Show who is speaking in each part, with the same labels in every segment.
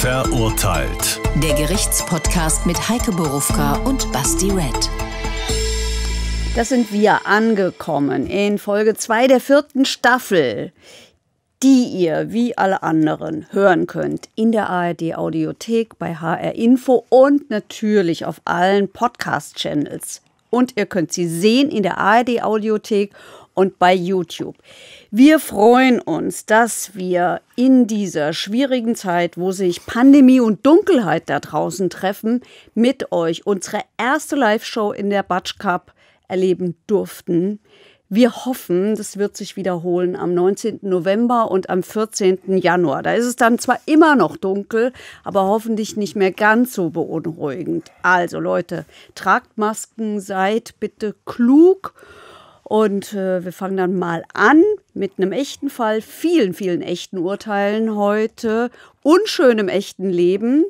Speaker 1: Verurteilt.
Speaker 2: Der Gerichtspodcast mit Heike Borufka und Basti Red.
Speaker 3: Das sind wir angekommen in Folge 2 der vierten Staffel, die ihr wie alle anderen hören könnt in der ARD Audiothek, bei HR Info und natürlich auf allen Podcast-Channels. Und ihr könnt sie sehen in der ARD Audiothek und bei YouTube. Wir freuen uns, dass wir in dieser schwierigen Zeit, wo sich Pandemie und Dunkelheit da draußen treffen, mit euch unsere erste Live-Show in der Batsch Cup erleben durften. Wir hoffen, das wird sich wiederholen am 19. November und am 14. Januar. Da ist es dann zwar immer noch dunkel, aber hoffentlich nicht mehr ganz so beunruhigend. Also Leute, tragt Masken, seid bitte klug. Und äh, wir fangen dann mal an mit einem echten Fall, vielen, vielen echten Urteilen heute, unschönem echten Leben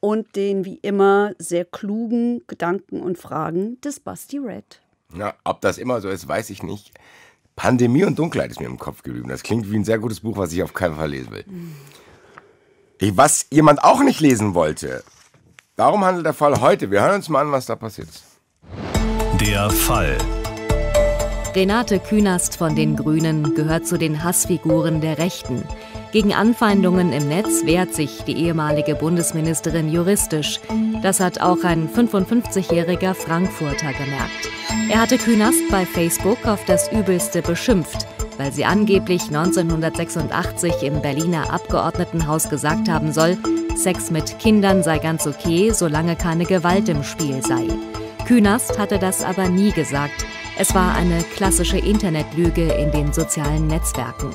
Speaker 3: und den wie immer sehr klugen Gedanken und Fragen des Basti Red.
Speaker 4: Ja, ob das immer so ist, weiß ich nicht. Pandemie und Dunkelheit ist mir im Kopf geblieben. Das klingt wie ein sehr gutes Buch, was ich auf keinen Fall lesen will. Was jemand auch nicht lesen wollte. Darum handelt der Fall heute. Wir hören uns mal an, was da passiert ist.
Speaker 1: Der Fall.
Speaker 5: Renate Künast von den Grünen gehört zu den Hassfiguren der Rechten. Gegen Anfeindungen im Netz wehrt sich die ehemalige Bundesministerin juristisch. Das hat auch ein 55-jähriger Frankfurter gemerkt. Er hatte Künast bei Facebook auf das Übelste beschimpft, weil sie angeblich 1986 im Berliner Abgeordnetenhaus gesagt haben soll, Sex mit Kindern sei ganz okay, solange keine Gewalt im Spiel sei. Künast hatte das aber nie gesagt. Es war eine klassische Internetlüge in den sozialen Netzwerken.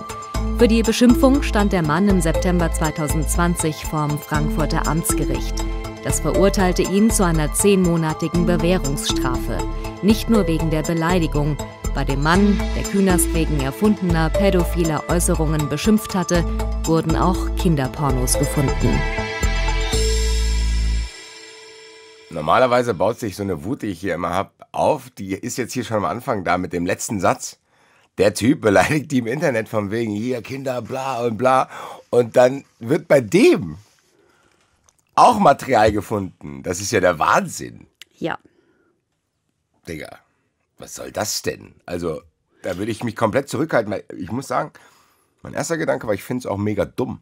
Speaker 5: Für die Beschimpfung stand der Mann im September 2020 vorm Frankfurter Amtsgericht. Das verurteilte ihn zu einer zehnmonatigen Bewährungsstrafe. Nicht nur wegen der Beleidigung. Bei dem Mann, der Künast wegen erfundener pädophiler Äußerungen beschimpft hatte, wurden auch Kinderpornos gefunden.
Speaker 4: Normalerweise baut sich so eine Wut, die ich hier immer habe, auf. Die ist jetzt hier schon am Anfang da mit dem letzten Satz. Der Typ beleidigt die im Internet von wegen hier Kinder, bla und bla. Und dann wird bei dem auch Material gefunden. Das ist ja der Wahnsinn.
Speaker 3: Ja.
Speaker 4: Digga, was soll das denn? Also, da würde ich mich komplett zurückhalten. Weil ich muss sagen, mein erster Gedanke war, ich finde es auch mega dumm.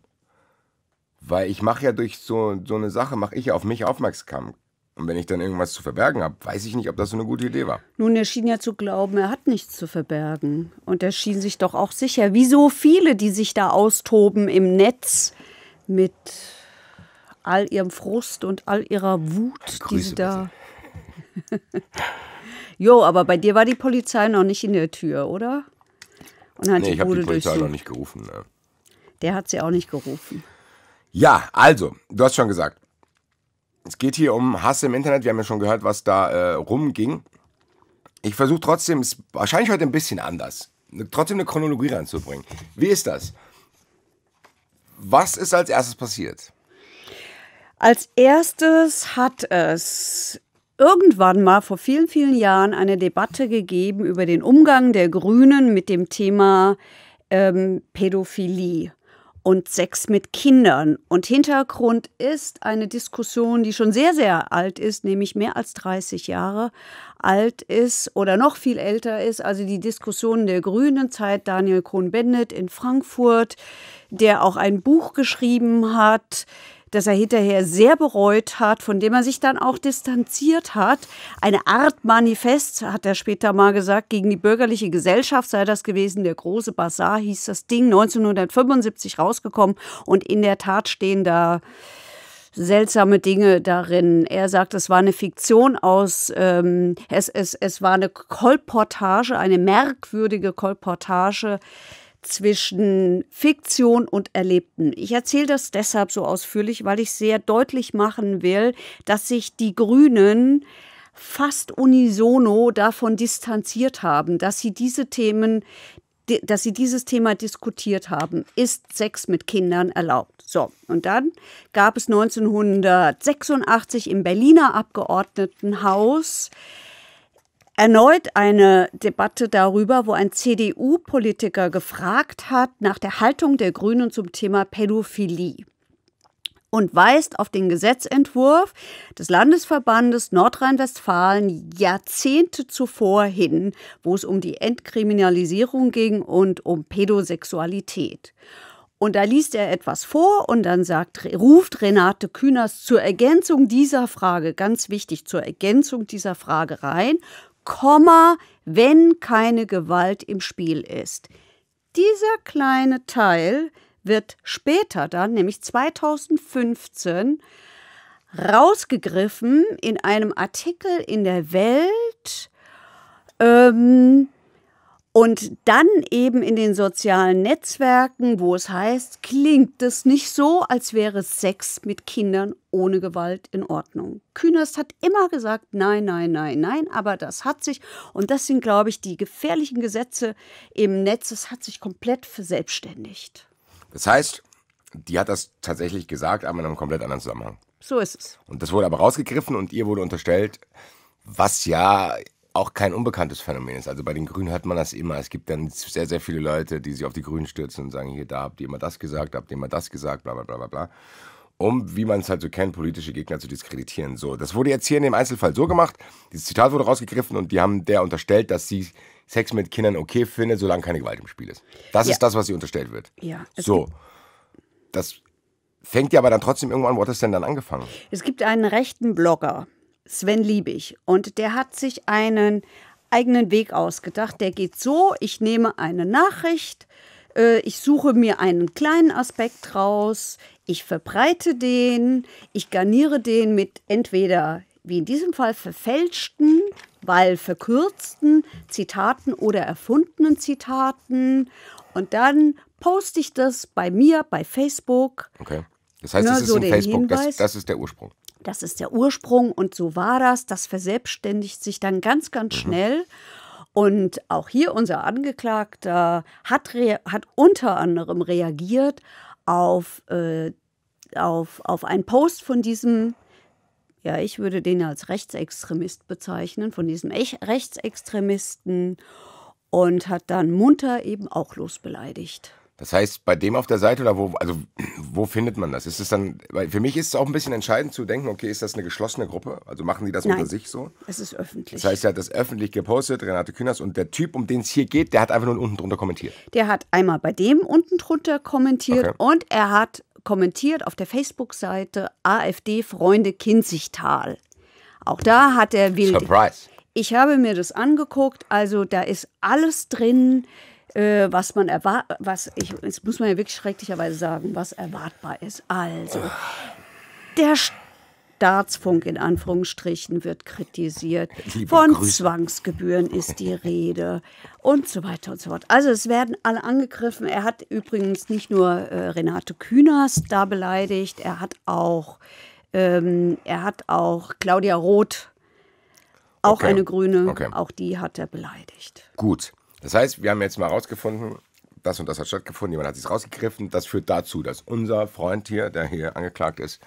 Speaker 4: Weil ich mache ja durch so, so eine Sache, mache ich ja auf mich aufmerksam. Und wenn ich dann irgendwas zu verbergen habe, weiß ich nicht, ob das so eine gute Idee war.
Speaker 3: Nun, er schien ja zu glauben, er hat nichts zu verbergen. Und er schien sich doch auch sicher, wie so viele, die sich da austoben im Netz mit all ihrem Frust und all ihrer Wut, die
Speaker 4: Grüße
Speaker 3: sie da. jo, aber bei dir war die Polizei noch nicht in der Tür, oder? Und hat
Speaker 4: Nee,
Speaker 3: die
Speaker 4: ich habe die Polizei noch nicht gerufen. Ne?
Speaker 3: Der hat sie auch nicht gerufen.
Speaker 4: Ja, also, du hast schon gesagt. Es geht hier um Hass im Internet. Wir haben ja schon gehört, was da äh, rumging. Ich versuche trotzdem, es ist wahrscheinlich heute ein bisschen anders, ne- trotzdem eine Chronologie reinzubringen. Wie ist das? Was ist als erstes passiert?
Speaker 3: Als erstes hat es irgendwann mal vor vielen, vielen Jahren eine Debatte gegeben über den Umgang der Grünen mit dem Thema ähm, Pädophilie und Sex mit Kindern. Und Hintergrund ist eine Diskussion, die schon sehr, sehr alt ist, nämlich mehr als 30 Jahre alt ist oder noch viel älter ist. Also die Diskussion der Grünen Zeit Daniel Cohn-Bendit in Frankfurt, der auch ein Buch geschrieben hat, das er hinterher sehr bereut hat, von dem er sich dann auch distanziert hat. Eine Art Manifest, hat er später mal gesagt, gegen die bürgerliche Gesellschaft sei das gewesen. Der große Bazar hieß das Ding, 1975 rausgekommen. Und in der Tat stehen da seltsame Dinge darin. Er sagt, es war eine Fiktion aus, ähm, es, es, es war eine Kolportage, eine merkwürdige Kolportage zwischen Fiktion und Erlebten. Ich erzähle das deshalb so ausführlich, weil ich sehr deutlich machen will, dass sich die Grünen fast unisono davon distanziert haben, dass sie diese Themen, dass sie dieses Thema diskutiert haben. Ist Sex mit Kindern erlaubt? So, und dann gab es 1986 im Berliner Abgeordnetenhaus erneut eine Debatte darüber, wo ein CDU-Politiker gefragt hat nach der Haltung der Grünen zum Thema Pädophilie. und weist auf den Gesetzentwurf des Landesverbandes Nordrhein-Westfalen Jahrzehnte zuvor hin, wo es um die Entkriminalisierung ging und um Pädosexualität. Und da liest er etwas vor und dann sagt, ruft Renate Künast zur Ergänzung dieser Frage, ganz wichtig, zur Ergänzung dieser Frage rein, Komma, wenn keine Gewalt im Spiel ist. Dieser kleine Teil wird später dann, nämlich 2015, rausgegriffen in einem Artikel in der Welt ähm, und dann eben in den sozialen Netzwerken, wo es heißt, klingt es nicht so, als wäre Sex mit Kindern ohne Gewalt in Ordnung. Künast hat immer gesagt, nein, nein, nein, nein, aber das hat sich, und das sind, glaube ich, die gefährlichen Gesetze im Netz, es hat sich komplett verselbstständigt.
Speaker 4: Das heißt, die hat das tatsächlich gesagt, aber in einem komplett anderen Zusammenhang.
Speaker 3: So ist es.
Speaker 4: Und das wurde aber rausgegriffen und ihr wurde unterstellt, was ja auch kein unbekanntes Phänomen ist. Also bei den Grünen hört man das immer. Es gibt dann sehr, sehr viele Leute, die sich auf die Grünen stürzen und sagen, hier, da habt ihr immer das gesagt, da habt ihr immer das gesagt, bla bla bla bla bla. Um, wie man es halt so kennt, politische Gegner zu diskreditieren. So, das wurde jetzt hier in dem Einzelfall so gemacht. Dieses Zitat wurde rausgegriffen und die haben der unterstellt, dass sie Sex mit Kindern okay findet, solange keine Gewalt im Spiel ist. Das ja. ist das, was sie unterstellt wird.
Speaker 3: Ja.
Speaker 4: So. Das fängt ja aber dann trotzdem irgendwann, wo hat das denn dann angefangen?
Speaker 3: Es gibt einen rechten Blogger, Sven Liebig. Und der hat sich einen eigenen Weg ausgedacht. Der geht so, ich nehme eine Nachricht, äh, ich suche mir einen kleinen Aspekt raus, ich verbreite den, ich garniere den mit entweder, wie in diesem Fall, verfälschten, weil verkürzten Zitaten oder erfundenen Zitaten. Und dann poste ich das bei mir, bei Facebook.
Speaker 4: Okay. Das heißt, das ist so ein Facebook, das, das ist der Ursprung.
Speaker 3: Das ist der Ursprung und so war das. Das verselbstständigt sich dann ganz, ganz mhm. schnell. Und auch hier unser Angeklagter hat, hat unter anderem reagiert auf, äh, auf, auf einen Post von diesem, ja, ich würde den als Rechtsextremist bezeichnen, von diesem Rechtsextremisten und hat dann munter eben auch losbeleidigt.
Speaker 4: Das heißt, bei dem auf der Seite oder wo, also wo findet man das? Ist es dann, weil für mich ist es auch ein bisschen entscheidend zu denken, okay, ist das eine geschlossene Gruppe? Also machen die das
Speaker 3: Nein,
Speaker 4: unter sich so?
Speaker 3: Es ist öffentlich.
Speaker 4: Das heißt, er hat das öffentlich gepostet, Renate Künast, und der Typ, um den es hier geht, der hat einfach nur unten drunter kommentiert.
Speaker 3: Der hat einmal bei dem unten drunter kommentiert okay. und er hat kommentiert auf der Facebook-Seite AfD Freunde Kinzigtal. Auch da hat er wild.
Speaker 4: Surprise.
Speaker 3: Ich habe mir das angeguckt, also da ist alles drin äh, was man erwartet, was ich, jetzt muss man ja wirklich schrecklicherweise sagen, was erwartbar ist. Also, der Staatsfunk in Anführungsstrichen wird kritisiert.
Speaker 4: Liebe
Speaker 3: Von
Speaker 4: Grüße.
Speaker 3: Zwangsgebühren ist die Rede und so weiter und so fort. Also es werden alle angegriffen. Er hat übrigens nicht nur äh, Renate Künast da beleidigt, er hat auch, ähm, er hat auch Claudia Roth, auch
Speaker 4: Okay.
Speaker 3: eine Grüne,
Speaker 4: Okay.
Speaker 3: auch die hat er beleidigt.
Speaker 4: Gut. Das heißt, wir haben jetzt mal rausgefunden, das und das hat stattgefunden, jemand hat sich rausgegriffen. Das führt dazu, dass unser Freund hier, der hier angeklagt ist,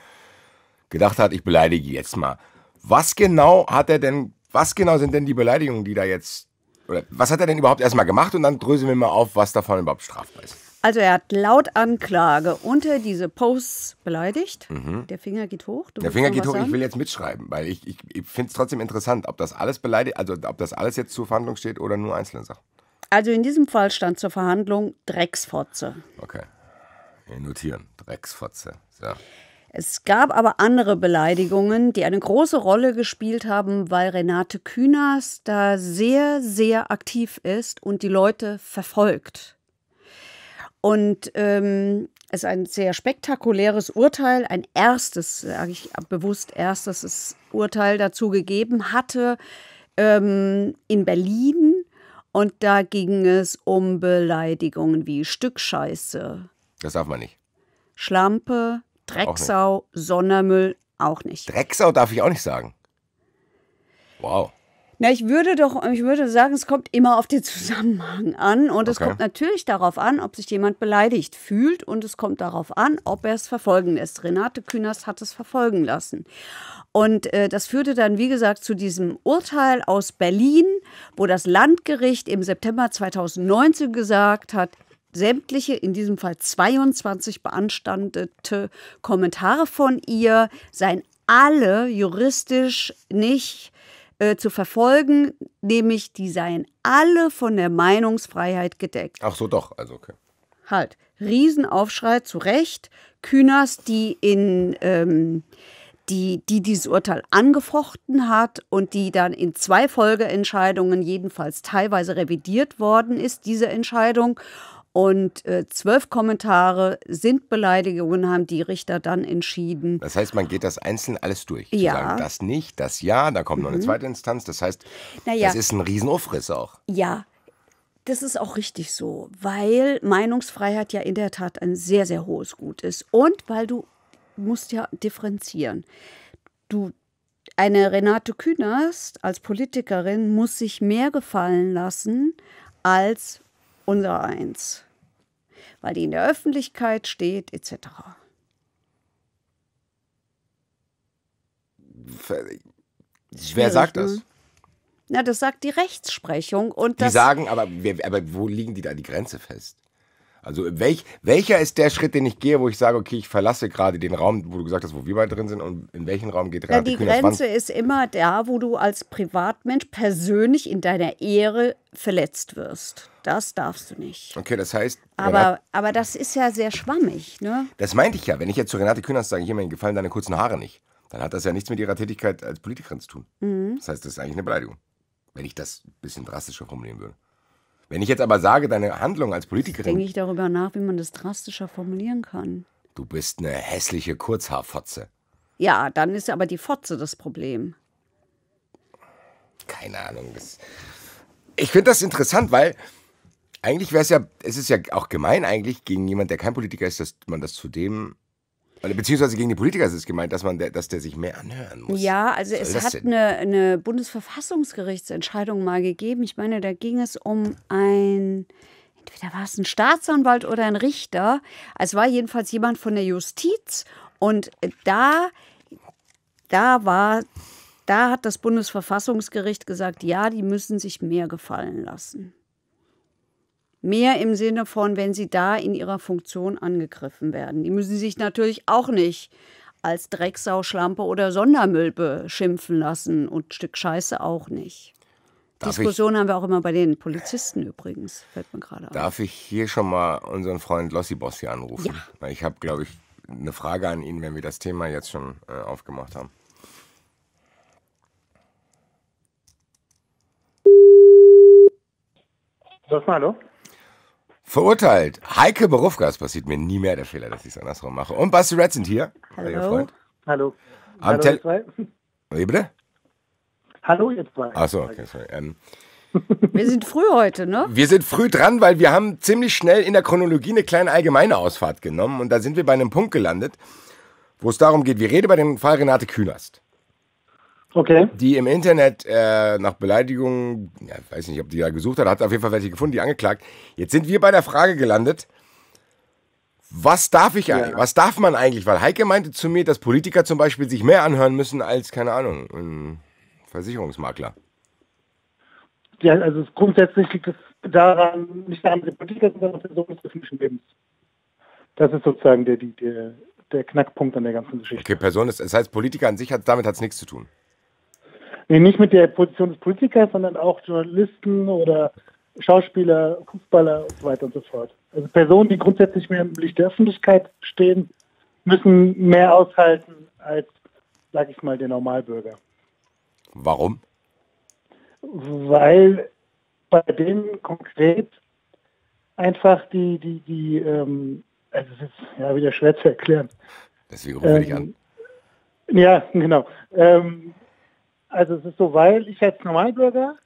Speaker 4: gedacht hat, ich beleidige jetzt mal. Was genau hat er denn, was genau sind denn die Beleidigungen, die da jetzt, oder was hat er denn überhaupt erstmal gemacht und dann dröseln wir mal auf, was davon überhaupt strafbar ist.
Speaker 3: Also er hat laut Anklage unter diese Posts beleidigt. Der Finger geht hoch.
Speaker 4: Mhm. Der Finger geht hoch, ich
Speaker 3: sagen?
Speaker 4: will jetzt mitschreiben, weil ich, ich, ich finde es trotzdem interessant, ob das alles beleidigt, also ob das alles jetzt zur Verhandlung steht oder nur einzelne Sachen.
Speaker 3: Also in diesem Fall stand zur Verhandlung Drecksfotze.
Speaker 4: Okay. Hier notieren. Drecksfotze. So.
Speaker 3: Es gab aber andere Beleidigungen, die eine große Rolle gespielt haben, weil Renate Künast da sehr, sehr aktiv ist und die Leute verfolgt. Und ähm, es ist ein sehr spektakuläres Urteil, ein erstes, sage ich bewusst erstes Urteil dazu gegeben hatte ähm, in Berlin. Und da ging es um Beleidigungen wie Stückscheiße,
Speaker 4: Das darf man nicht.
Speaker 3: Schlampe, Drecksau, Sondermüll auch nicht.
Speaker 4: Drecksau darf ich auch nicht sagen. Wow.
Speaker 3: Na, ich würde doch, ich würde sagen, es kommt immer auf den Zusammenhang an und es
Speaker 4: Okay.
Speaker 3: kommt natürlich darauf an, ob sich jemand beleidigt fühlt und es kommt darauf an, ob er es verfolgen lässt. Renate Künast hat es verfolgen lassen. Und äh, das führte dann, wie gesagt, zu diesem Urteil aus Berlin, wo das Landgericht im September 2019 gesagt hat, sämtliche, in diesem Fall 22 beanstandete Kommentare von ihr seien alle juristisch nicht äh, zu verfolgen, nämlich die seien alle von der Meinungsfreiheit gedeckt.
Speaker 4: Ach so, doch, also okay.
Speaker 3: Halt, Riesenaufschrei, zu Recht. Kühners, die in ähm, die, die dieses Urteil angefochten hat und die dann in zwei Folgeentscheidungen jedenfalls teilweise revidiert worden ist, diese Entscheidung. Und äh, zwölf Kommentare sind Beleidigungen, haben die Richter dann entschieden.
Speaker 4: Das heißt, man geht das einzeln alles durch.
Speaker 3: Ja.
Speaker 4: Sagen, das nicht, das ja, da kommt noch eine zweite Instanz. Das heißt,
Speaker 3: Naja.
Speaker 4: das ist ein Riesenaufriss auch.
Speaker 3: Ja, das ist auch richtig so, weil Meinungsfreiheit ja in der Tat ein sehr, sehr hohes Gut ist. Und weil du musst ja differenzieren. Du, eine Renate Künast als Politikerin muss sich mehr gefallen lassen als unser Eins. Weil die in der Öffentlichkeit steht, etc.
Speaker 4: Wer sagt
Speaker 3: ne?
Speaker 4: das?
Speaker 3: Na, das sagt die Rechtsprechung. Und
Speaker 4: Die sagen, aber, aber wo liegen die da die Grenze fest? Also welch, welcher ist der Schritt, den ich gehe, wo ich sage, okay, ich verlasse gerade den Raum, wo du gesagt hast, wo wir beide drin sind und in welchen Raum geht
Speaker 3: Na,
Speaker 4: Renate
Speaker 3: die
Speaker 4: Künast?
Speaker 3: Grenze ist immer da, wo du als Privatmensch persönlich in deiner Ehre verletzt wirst. Das darfst du nicht.
Speaker 4: Okay, das heißt,
Speaker 3: Aber,
Speaker 4: Renate,
Speaker 3: aber das ist ja sehr schwammig, ne?
Speaker 4: das meinte ich ja. Wenn ich jetzt zu Renate Künast sage, hier, mir gefallen deine kurzen Haare nicht, dann hat das ja nichts mit ihrer Tätigkeit als Politikerin zu tun.
Speaker 3: Mhm.
Speaker 4: Das heißt, das ist eigentlich eine Beleidigung. Wenn ich das ein bisschen drastischer formulieren würde. Wenn ich jetzt aber sage, deine Handlung als Politikerin,
Speaker 3: Denke ich darüber nach, wie man das drastischer formulieren kann.
Speaker 4: du bist eine hässliche Kurzhaarfotze.
Speaker 3: Ja, dann ist aber die Fotze das Problem.
Speaker 4: keine Ahnung. Ich finde das interessant, weil eigentlich wäre es ja, es ist ja auch gemein eigentlich gegen jemand, der kein Politiker ist, dass man das zudem, oder beziehungsweise gegen die Politiker ist es gemeint, dass man, der, dass der sich mehr anhören muss.
Speaker 3: Ja, also es hat
Speaker 4: denn?
Speaker 3: eine, eine Bundesverfassungsgerichtsentscheidung mal gegeben. Ich meine, da ging es um ein, entweder war es ein Staatsanwalt oder ein Richter. Es war jedenfalls jemand von der Justiz. Und da, da war, da hat das Bundesverfassungsgericht gesagt, ja, die müssen sich mehr gefallen lassen. Mehr im Sinne von, wenn sie da in ihrer Funktion angegriffen werden. Die müssen sich natürlich auch nicht als Drecksau, Schlampe oder Sondermüll beschimpfen lassen und Stück Scheiße auch nicht.
Speaker 4: Darf ich-
Speaker 3: Diskussion haben wir auch immer bei den Polizisten übrigens, fällt mir gerade auf.
Speaker 4: Darf ich hier schon mal unseren Freund Lossi Boss hier anrufen?
Speaker 3: Ja.
Speaker 4: Ich habe, glaube ich, eine Frage an ihn, wenn wir das Thema jetzt schon äh, aufgemacht haben.
Speaker 6: Sag mal, hallo?
Speaker 4: Verurteilt. Heike Berufka, es passiert mir nie mehr der Fehler, dass ich es andersrum mache. Und Basti Red sind hier.
Speaker 3: Hallo.
Speaker 4: Ihr Freund.
Speaker 6: Hallo.
Speaker 4: Am
Speaker 6: Hallo, ihr zwei.
Speaker 4: Wie bitte?
Speaker 6: Hallo, ihr zwei.
Speaker 4: Achso, okay, sorry. Ähm,
Speaker 3: Wir sind früh heute, ne?
Speaker 4: wir sind früh dran, weil wir haben ziemlich schnell in der Chronologie eine kleine allgemeine Ausfahrt genommen und da sind wir bei einem Punkt gelandet, wo es darum geht, wir reden über den Fall Renate Künast,
Speaker 6: Okay.
Speaker 4: die im Internet äh, nach Beleidigungen, ja, ich weiß nicht, ob die da gesucht hat, hat auf jeden Fall welche gefunden, die angeklagt. Jetzt sind wir bei der Frage gelandet, was darf ich eigentlich, was darf man eigentlich? Weil Heike meinte zu mir, dass Politiker zum Beispiel sich mehr anhören müssen als, keine Ahnung, ein Versicherungsmakler.
Speaker 6: Ja, also grundsätzlich liegt es daran, nicht daran, dass die Politiker sind, sondern Personen des öffentlichen Lebens. Das ist sozusagen der, der, der Knackpunkt an der ganzen Geschichte.
Speaker 4: Okay, Person ist, das heißt, Politiker an sich hat, damit hat es nichts zu tun.
Speaker 6: Nee, nicht mit der Position des Politikers, sondern auch Journalisten oder Schauspieler, Fußballer und so weiter und so fort. Also Personen, die grundsätzlich mehr im Licht der Öffentlichkeit stehen, müssen mehr aushalten als, sag ich mal, der Normalbürger.
Speaker 4: Warum?
Speaker 6: weil bei denen konkret einfach die, die, die, ähm, also es ist ja wieder schwer zu erklären.
Speaker 4: Deswegen rufe ich dich an.
Speaker 6: Ähm, Ja, genau. Ähm, also es ist so, weil ich als Normalbürger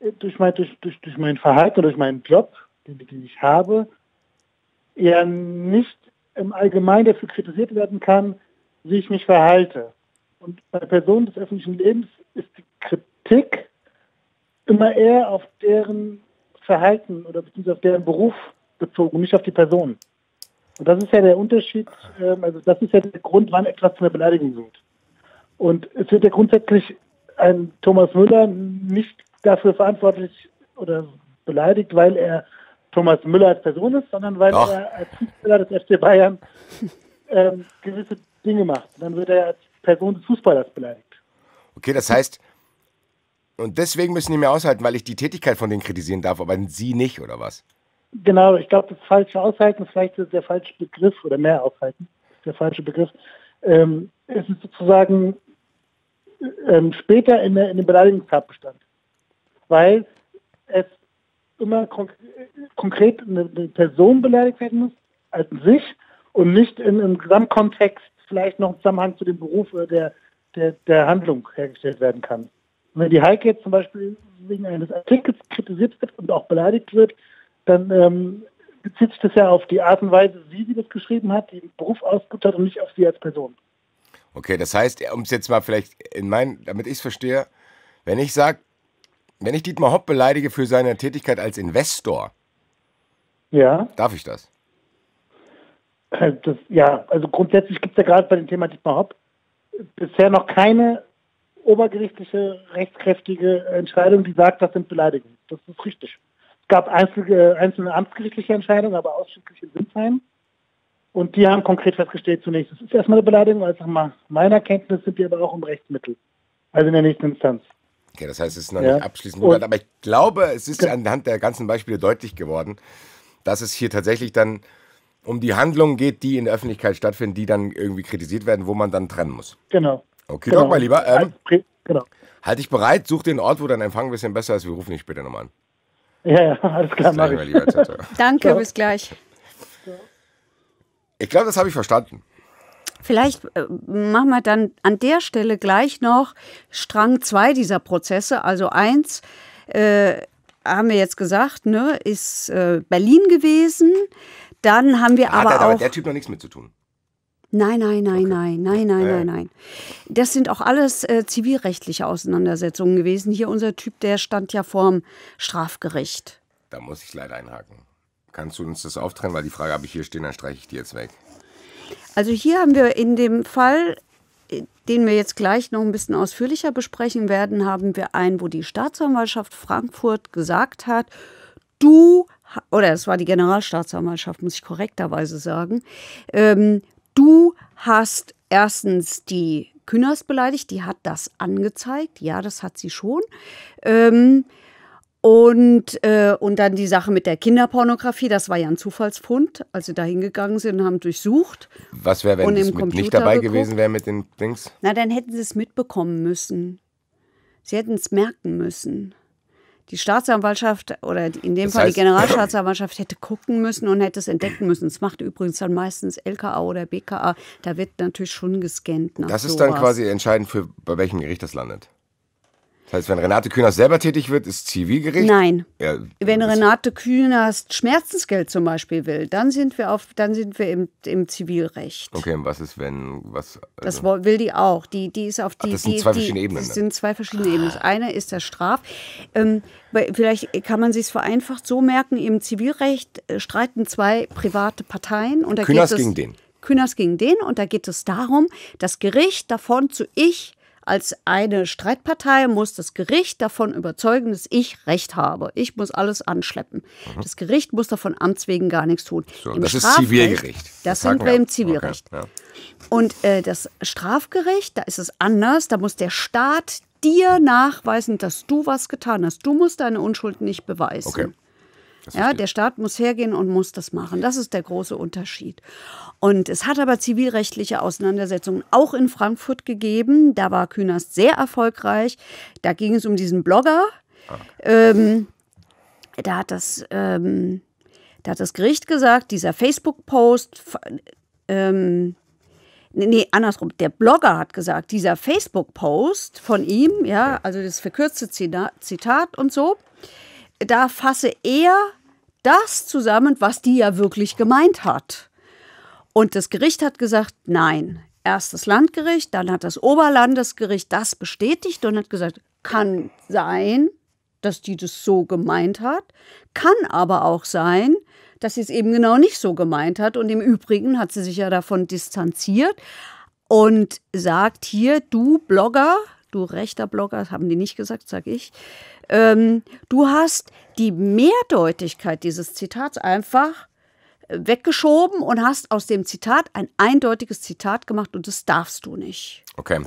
Speaker 6: äh, durch mein, durch, durch, durch mein Verhalten durch meinen Job, den, den ich habe, ja nicht im Allgemeinen dafür kritisiert werden kann, wie ich mich verhalte. Und bei Personen des öffentlichen Lebens ist die Kritik immer eher auf deren Verhalten oder beziehungsweise auf deren Beruf bezogen, nicht auf die Person. Und das ist ja der Unterschied, ähm, also das ist ja der Grund, wann etwas zu einer Beleidigung wird. Und es wird ja grundsätzlich ein Thomas Müller nicht dafür verantwortlich oder beleidigt, weil er Thomas Müller als Person ist, sondern weil
Speaker 4: Doch.
Speaker 6: er als Fußballer des FC Bayern ähm, gewisse Dinge macht. Und dann wird er als Person des Fußballers beleidigt.
Speaker 4: Okay, das heißt, und deswegen müssen die mir aushalten, weil ich die Tätigkeit von denen kritisieren darf, aber sie nicht, oder was?
Speaker 6: Genau, ich glaube, das falsche Aushalten ist vielleicht der falsche Begriff oder mehr Aushalten ist der falsche Begriff. Ähm, es ist sozusagen ähm, später in, der, in dem Beleidigungstatbestand, weil es immer konk konkret eine, eine Person beleidigt werden muss, als sich und nicht in einem Gesamtkontext vielleicht noch im Zusammenhang zu dem Beruf oder der, der, der Handlung hergestellt werden kann. Und wenn die Heike jetzt zum Beispiel wegen eines Artikels kritisiert wird und auch beleidigt wird, dann ähm, bezieht sich das ja auf die Art und Weise, wie sie das geschrieben hat, den Beruf ausgeübt hat und nicht auf sie als Person.
Speaker 4: Okay, das heißt, um es jetzt mal vielleicht in mein, damit ich es verstehe, wenn ich sage, wenn ich Dietmar Hopp beleidige für seine Tätigkeit als Investor,
Speaker 6: Ja,
Speaker 4: darf ich das?
Speaker 6: äh, das, ja, also grundsätzlich gibt es ja gerade bei dem Thema Dietmar Hopp bisher noch keine obergerichtliche, rechtskräftige Entscheidung, die sagt, das sind Beleidigungen. Das ist richtig. Es gab einzelne, einzelne amtsgerichtliche Entscheidungen, aber ausschließlich in Sinsheim. Und die haben konkret festgestellt, zunächst, es ist erstmal eine Beleidigung, also nach meiner Kenntnis sind die aber auch im Rechtsmittel. Also in der nächsten Instanz.
Speaker 4: Okay, das heißt, es ist noch
Speaker 6: Ja.
Speaker 4: nicht abschließend beurteilt, aber ich glaube, es ist anhand der ganzen Beispiele deutlich geworden, dass es hier tatsächlich dann um die Handlungen geht, die in der Öffentlichkeit stattfinden, die dann irgendwie kritisiert werden, wo man dann trennen muss.
Speaker 6: Genau.
Speaker 4: Okay,
Speaker 6: genau.
Speaker 4: doch mal lieber. Ähm,
Speaker 6: Als genau.
Speaker 4: halt dich bereit, such den Ort, wo dein Empfang ein bisschen besser ist. Wir rufen dich später nochmal an.
Speaker 6: Ja, ja, alles klar, mach ich.
Speaker 4: lieber.
Speaker 3: Danke, bis gleich.
Speaker 4: Ich glaube, das habe ich verstanden.
Speaker 3: Vielleicht äh, machen wir dann an der Stelle gleich noch Strang 2 dieser Prozesse. Also eins äh, haben wir jetzt gesagt, ne, ist äh, Berlin gewesen. Dann haben wir
Speaker 4: Hat
Speaker 3: aber
Speaker 4: aber
Speaker 3: auch.
Speaker 4: der Typ noch nichts mit zu tun.
Speaker 3: Nein, nein, nein, nein, nein, nein,
Speaker 4: Ja, ja.
Speaker 3: nein, nein. Das sind auch alles äh, zivilrechtliche Auseinandersetzungen gewesen. Hier unser Typ, der stand ja vorm Strafgericht.
Speaker 4: Da muss ich leider einhaken. Kannst du uns das auftrennen, weil die Frage habe ich hier stehen, dann streiche ich die jetzt weg.
Speaker 3: Also hier haben wir in dem Fall, den wir jetzt gleich noch ein bisschen ausführlicher besprechen werden, haben wir einen, wo die Staatsanwaltschaft Frankfurt gesagt hat, du, oder es war die Generalstaatsanwaltschaft, muss ich korrekterweise sagen, ähm, du hast erstens die Künast beleidigt, die hat das angezeigt, ja, das hat sie schon. Ähm, und, äh, und dann die Sache mit der Kinderpornografie, das war ja ein Zufallsfund, als sie da hingegangen sind und haben durchsucht.
Speaker 4: Was wäre, wenn mit nicht dabei
Speaker 3: geguckt?
Speaker 4: gewesen wäre mit den Dings?
Speaker 3: Na, dann hätten sie es mitbekommen müssen. Sie hätten es merken müssen. Die Staatsanwaltschaft oder in dem
Speaker 4: Das
Speaker 3: Fall
Speaker 4: heißt-
Speaker 3: die Generalstaatsanwaltschaft hätte gucken müssen und hätte es entdecken müssen. Das macht übrigens dann meistens LKA oder BKA. Da wird natürlich schon gescannt.
Speaker 4: Das ist dann
Speaker 3: sowas.
Speaker 4: quasi entscheidend für, bei welchem Gericht das landet. Das heißt, wenn Renate Künast selber tätig wird, ist Zivilgericht?
Speaker 3: Nein.
Speaker 4: Ja,
Speaker 3: Wenn
Speaker 4: das-
Speaker 3: Renate Künast Schmerzensgeld zum Beispiel will, dann sind wir auf, dann sind wir im, im Zivilrecht.
Speaker 4: Okay, und was ist, wenn, was,
Speaker 3: Das
Speaker 4: also,
Speaker 3: wo- will die auch. Die, die ist auf die.
Speaker 4: das sind
Speaker 3: die,
Speaker 4: zwei
Speaker 3: die,
Speaker 4: verschiedene Ebenen,
Speaker 3: Das sind zwei verschiedene Ebenen. Das eine ist der Straf. Ähm, vielleicht kann man sich es vereinfacht so merken: Im Zivilrecht äh, streiten zwei private Parteien und da
Speaker 4: Künast
Speaker 3: geht es,
Speaker 4: gegen den.
Speaker 3: Künast gegen den und da geht es darum, das Gericht davon zu ich als eine Streitpartei muss das Gericht davon überzeugen, dass ich Recht habe. Ich muss alles anschleppen. Das Gericht muss davon Amts wegen gar nichts tun.
Speaker 4: Mhm. so, das ist Zivilgericht.
Speaker 3: Das,
Speaker 4: haken
Speaker 3: sind wir im Zivilrecht.
Speaker 4: Okay, ja.
Speaker 3: Und äh, das Strafgericht, da ist es anders. Da muss der Staat dir nachweisen, dass du was getan hast. Du musst deine Unschuld nicht beweisen.
Speaker 4: Okay.
Speaker 3: Ja, der Staat muss hergehen und muss das machen. Das ist der große Unterschied. Und es hat aber zivilrechtliche Auseinandersetzungen auch in Frankfurt gegeben. Da war Künast sehr erfolgreich. Da ging es um diesen Blogger. Ähm, da hat das, ähm, da hat das Gericht gesagt, dieser Facebook-Post, ähm, nee, andersrum, der Blogger hat gesagt, dieser Facebook-Post von ihm, ja, also das verkürzte Zitat und so, da fasse er das zusammen, was die ja wirklich gemeint hat. Und das Gericht hat gesagt, nein. Erst das Landgericht, dann hat das Oberlandesgericht das bestätigt und hat gesagt, kann sein, dass die das so gemeint hat, kann aber auch sein, dass sie es eben genau nicht so gemeint hat. Und im Übrigen hat sie sich ja davon distanziert und sagt hier, du Blogger, du rechter Blogger, das haben die nicht gesagt, sag ich. Ähm, du hast die Mehrdeutigkeit dieses Zitats einfach weggeschoben und hast aus dem Zitat ein eindeutiges Zitat gemacht und das darfst du nicht.
Speaker 4: Okay,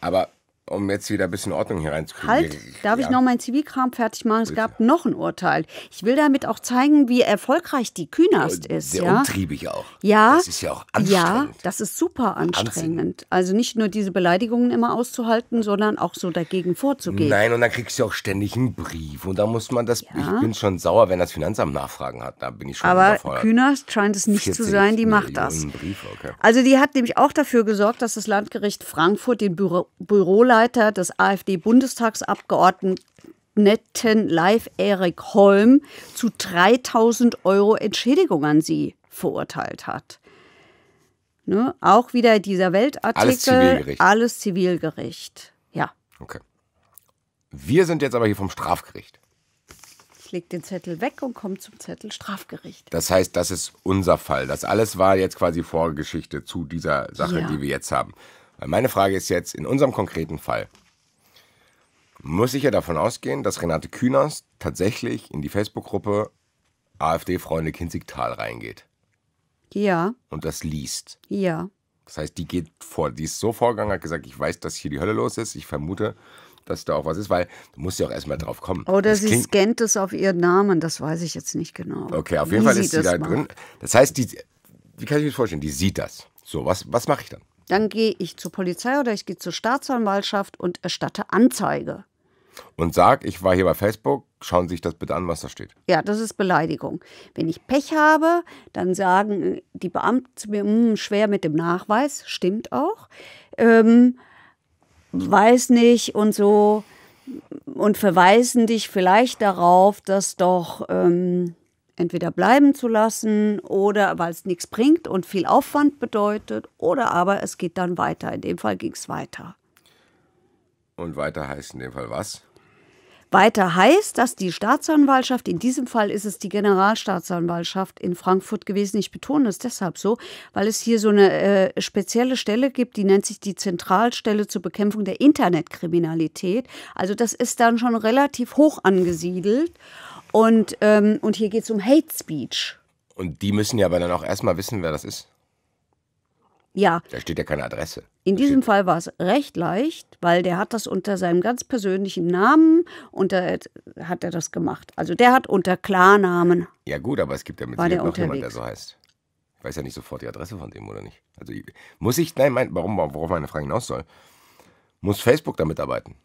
Speaker 4: aber um jetzt wieder ein bisschen Ordnung hier reinzukriegen.
Speaker 3: Halt, darf ich noch meinen Zivilkram fertig machen? Es gab noch ein Urteil. Ich will damit auch zeigen, wie erfolgreich die Künast ist.
Speaker 4: Sehr
Speaker 3: ja?
Speaker 4: umtriebig auch.
Speaker 3: Ja.
Speaker 4: Das ist ja auch anstrengend.
Speaker 3: Ja, das ist super anstrengend. Also nicht nur diese Beleidigungen immer auszuhalten, sondern auch so dagegen vorzugehen.
Speaker 4: Nein, und dann kriegst du auch ständig einen Brief. Und da muss man das. Ich bin schon sauer, wenn das Finanzamt Nachfragen hat. Da bin ich schon
Speaker 3: Aber. Künast scheint es nicht zu
Speaker 4: 40
Speaker 3: sein, die macht das.
Speaker 4: Millionen Briefe, okay.
Speaker 3: Also die hat nämlich auch dafür gesorgt, dass das Landgericht Frankfurt den Büro Büroleiter des AfD-Bundestagsabgeordneten Live Erik Holm zu 3000 Euro Entschädigung an sie verurteilt hat. Ne? Auch wieder dieser Weltartikel.
Speaker 4: Alles Zivilgericht.
Speaker 3: Alles Zivilgericht. Ja.
Speaker 4: okay. Wir sind jetzt aber hier vom Strafgericht.
Speaker 3: Ich leg den Zettel weg und komme zum Zettel Strafgericht.
Speaker 4: Das heißt, das ist unser Fall. Das alles war jetzt quasi Vorgeschichte zu dieser Sache,
Speaker 3: Ja.
Speaker 4: die wir jetzt haben. Meine Frage ist jetzt, in unserem konkreten Fall, muss ich ja davon ausgehen, dass Renate Künast tatsächlich in die Facebook-Gruppe AfD-Freunde Kinzigtal reingeht
Speaker 3: Ja,
Speaker 4: und das liest.
Speaker 3: ja.
Speaker 4: Das heißt, die geht vor, die ist so vorgegangen, hat gesagt, ich weiß, dass hier die Hölle los ist. Ich vermute, dass da auch was ist, weil du musst ja auch erstmal drauf kommen.
Speaker 3: Oder
Speaker 4: Das
Speaker 3: sie scannt es auf ihren Namen, das weiß ich jetzt nicht genau.
Speaker 4: Okay, auf jeden Fall ist sie da
Speaker 3: macht.
Speaker 4: drin. Das heißt, die, wie kann ich mir das vorstellen? Die sieht das. So, was, was mache ich dann?
Speaker 3: Dann gehe ich zur Polizei oder ich gehe zur Staatsanwaltschaft und erstatte Anzeige.
Speaker 4: Und sag, ich war hier bei Facebook, schauen Sie sich das bitte an, was da steht.
Speaker 3: Ja, das ist Beleidigung. Wenn ich Pech habe, dann sagen die Beamten zu mir, "Hm, schwer mit dem Nachweis, stimmt auch. Ähm, weiß nicht und so und verweisen dich vielleicht darauf, das doch ähm, entweder bleiben zu lassen oder weil es nichts bringt und viel Aufwand bedeutet oder aber es geht dann weiter. In dem Fall ging es weiter.
Speaker 4: Und weiter heißt in dem Fall was?
Speaker 3: Weiter heißt, dass die Staatsanwaltschaft, in diesem Fall ist es die Generalstaatsanwaltschaft in Frankfurt gewesen, ich betone es deshalb so, weil es hier so eine äh, spezielle Stelle gibt, die nennt sich die Zentralstelle zur Bekämpfung der Internetkriminalität. Also das ist dann schon relativ hoch angesiedelt. Und, ähm, und hier geht es um Hate Speech.
Speaker 4: Und die müssen ja aber dann auch erstmal wissen, wer das ist.
Speaker 3: Ja,
Speaker 4: Da steht ja keine Adresse.
Speaker 3: In diesem Fall war es recht leicht, weil der hat das unter seinem ganz persönlichen Namen und da hat er das gemacht. Also der hat unter Klarnamen.
Speaker 4: Ja gut, aber es gibt ja mit Sicherheit noch jemand, der
Speaker 3: unterwegs?
Speaker 4: so heißt. Ich weiß ja nicht sofort die Adresse von dem oder nicht. Also muss ich, nein, mein, warum, worauf meine Frage hinaus soll, muss Facebook da mitarbeiten?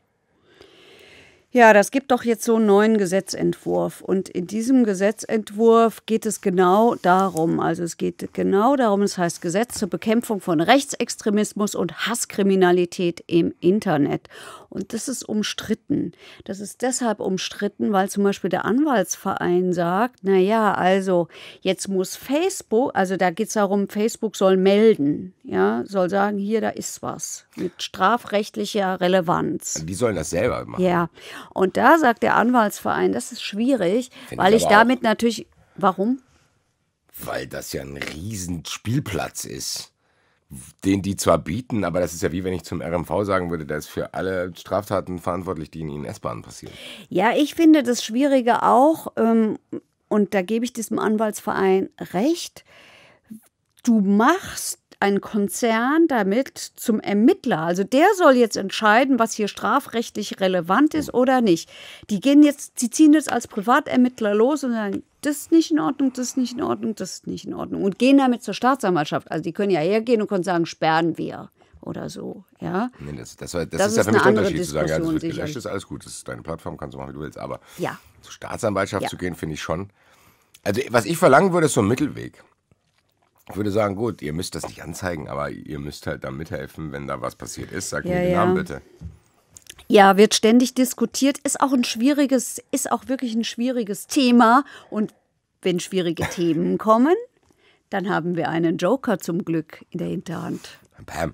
Speaker 3: Ja, das gibt doch jetzt so einen neuen Gesetzentwurf. Und in diesem Gesetzentwurf geht es genau darum. Also es geht genau darum, es heißt Gesetz zur Bekämpfung von Rechtsextremismus und Hasskriminalität im Internet. Und das ist umstritten. Das ist deshalb umstritten, weil zum Beispiel der Anwaltsverein sagt, na ja, also jetzt muss Facebook, also da geht es darum, Facebook soll melden, ja, soll sagen, hier, da ist was mit strafrechtlicher Relevanz.
Speaker 4: Die sollen das selber machen.
Speaker 3: Ja, und da sagt der Anwaltsverein, das ist schwierig,
Speaker 4: Finde
Speaker 3: weil
Speaker 4: ich
Speaker 3: ich damit natürlich. Warum?
Speaker 4: Weil das ja ein riesen Spielplatz ist, den die zwar bieten, aber das ist ja wie wenn ich zum RMV sagen würde, der ist für alle Straftaten verantwortlich, die in ihnen S-Bahnen passieren.
Speaker 3: Ja, ich finde das Schwierige auch, ähm, und da gebe ich diesem Anwaltsverein recht, du machst einen Konzern damit zum Ermittler. Also der soll jetzt entscheiden, was hier strafrechtlich relevant ist oder nicht. Die gehen jetzt, sie ziehen jetzt als Privatermittler los und sagen, das ist nicht in Ordnung, das ist nicht in Ordnung, das ist nicht in Ordnung. Und gehen damit zur Staatsanwaltschaft. Also die können ja hergehen und können sagen, sperren wir oder so. Ja.
Speaker 4: Nee, das, das, das,
Speaker 3: Das
Speaker 4: ist ja für mich der Unterschied zu sagen, ja, das wird gelöscht, ist alles gut, das ist deine Plattform, kannst du machen, wie du willst, aber
Speaker 3: Ja.
Speaker 4: zur Staatsanwaltschaft
Speaker 3: Ja.
Speaker 4: zu gehen, finde ich schon. Also was ich verlangen würde, ist so ein Mittelweg. Ich würde sagen, gut, ihr müsst das nicht anzeigen, aber ihr müsst halt da mithelfen, wenn da was passiert ist. Sagt
Speaker 3: Ja,
Speaker 4: mir den
Speaker 3: ja.
Speaker 4: Namen bitte.
Speaker 3: Ja, wird ständig diskutiert, ist auch ein schwieriges, ist auch wirklich ein schwieriges Thema. Und wenn schwierige Themen kommen, dann haben wir einen Joker zum Glück in der Hinterhand.
Speaker 4: Pam.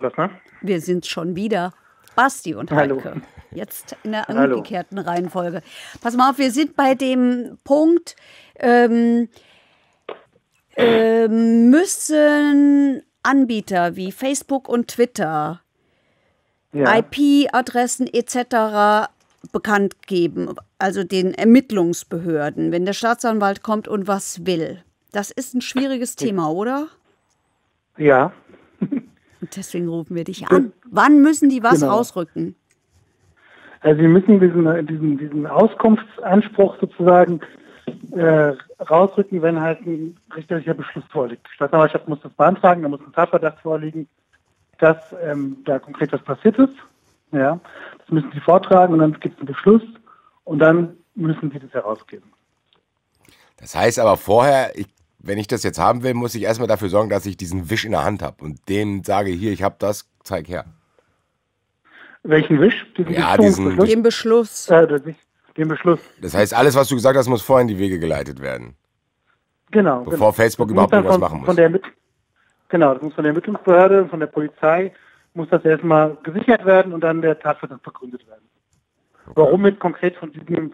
Speaker 6: Was, ne?
Speaker 3: Wir sind schon wieder Basti und
Speaker 6: Hallo.
Speaker 3: Heike. Jetzt in der
Speaker 6: Hallo.
Speaker 3: umgekehrten Reihenfolge. Pass mal auf, wir sind bei dem Punkt, ähm, äh, müssen Anbieter wie Facebook und Twitter
Speaker 6: Ja.
Speaker 3: IP-Adressen etc. bekannt geben, also den Ermittlungsbehörden, wenn der Staatsanwalt kommt und was will. Das ist ein schwieriges Thema, oder?
Speaker 6: ja.
Speaker 3: Und deswegen rufen wir dich an. Wann müssen die was
Speaker 6: Genau.
Speaker 3: rausrücken?
Speaker 6: Also Sie müssen diesen, diesen, diesen Auskunftsanspruch sozusagen äh, rausrücken, wenn halt ein richterlicher Beschluss vorliegt. Die Staatsanwaltschaft muss das beantragen, da muss ein Tatverdacht vorliegen, dass ähm, da konkret was passiert ist. Ja, das müssen Sie vortragen und dann gibt es einen Beschluss und dann müssen Sie das herausgeben.
Speaker 4: Das heißt aber vorher, ich, wenn ich das jetzt haben will, muss ich erstmal dafür sorgen, dass ich diesen Wisch in der Hand habe und dem sage, hier, ich habe das, zeig her.
Speaker 6: Welchen Wisch? Diesen
Speaker 4: Ja,
Speaker 6: Sitzungsbeschluss?
Speaker 3: Den Beschluss.
Speaker 6: Äh, den Beschluss.
Speaker 4: Das heißt, alles, was du gesagt hast, muss vorher in die Wege geleitet werden.
Speaker 6: Genau.
Speaker 4: Bevor
Speaker 6: genau.
Speaker 4: Facebook
Speaker 6: Das
Speaker 4: überhaupt irgendwas
Speaker 6: von,
Speaker 4: machen muss.
Speaker 6: Von der genau, das muss von der Ermittlungsbehörde, von der Polizei, muss das erstmal gesichert werden und dann der Tatverdacht begründet werden. Warum jetzt konkret von diesem,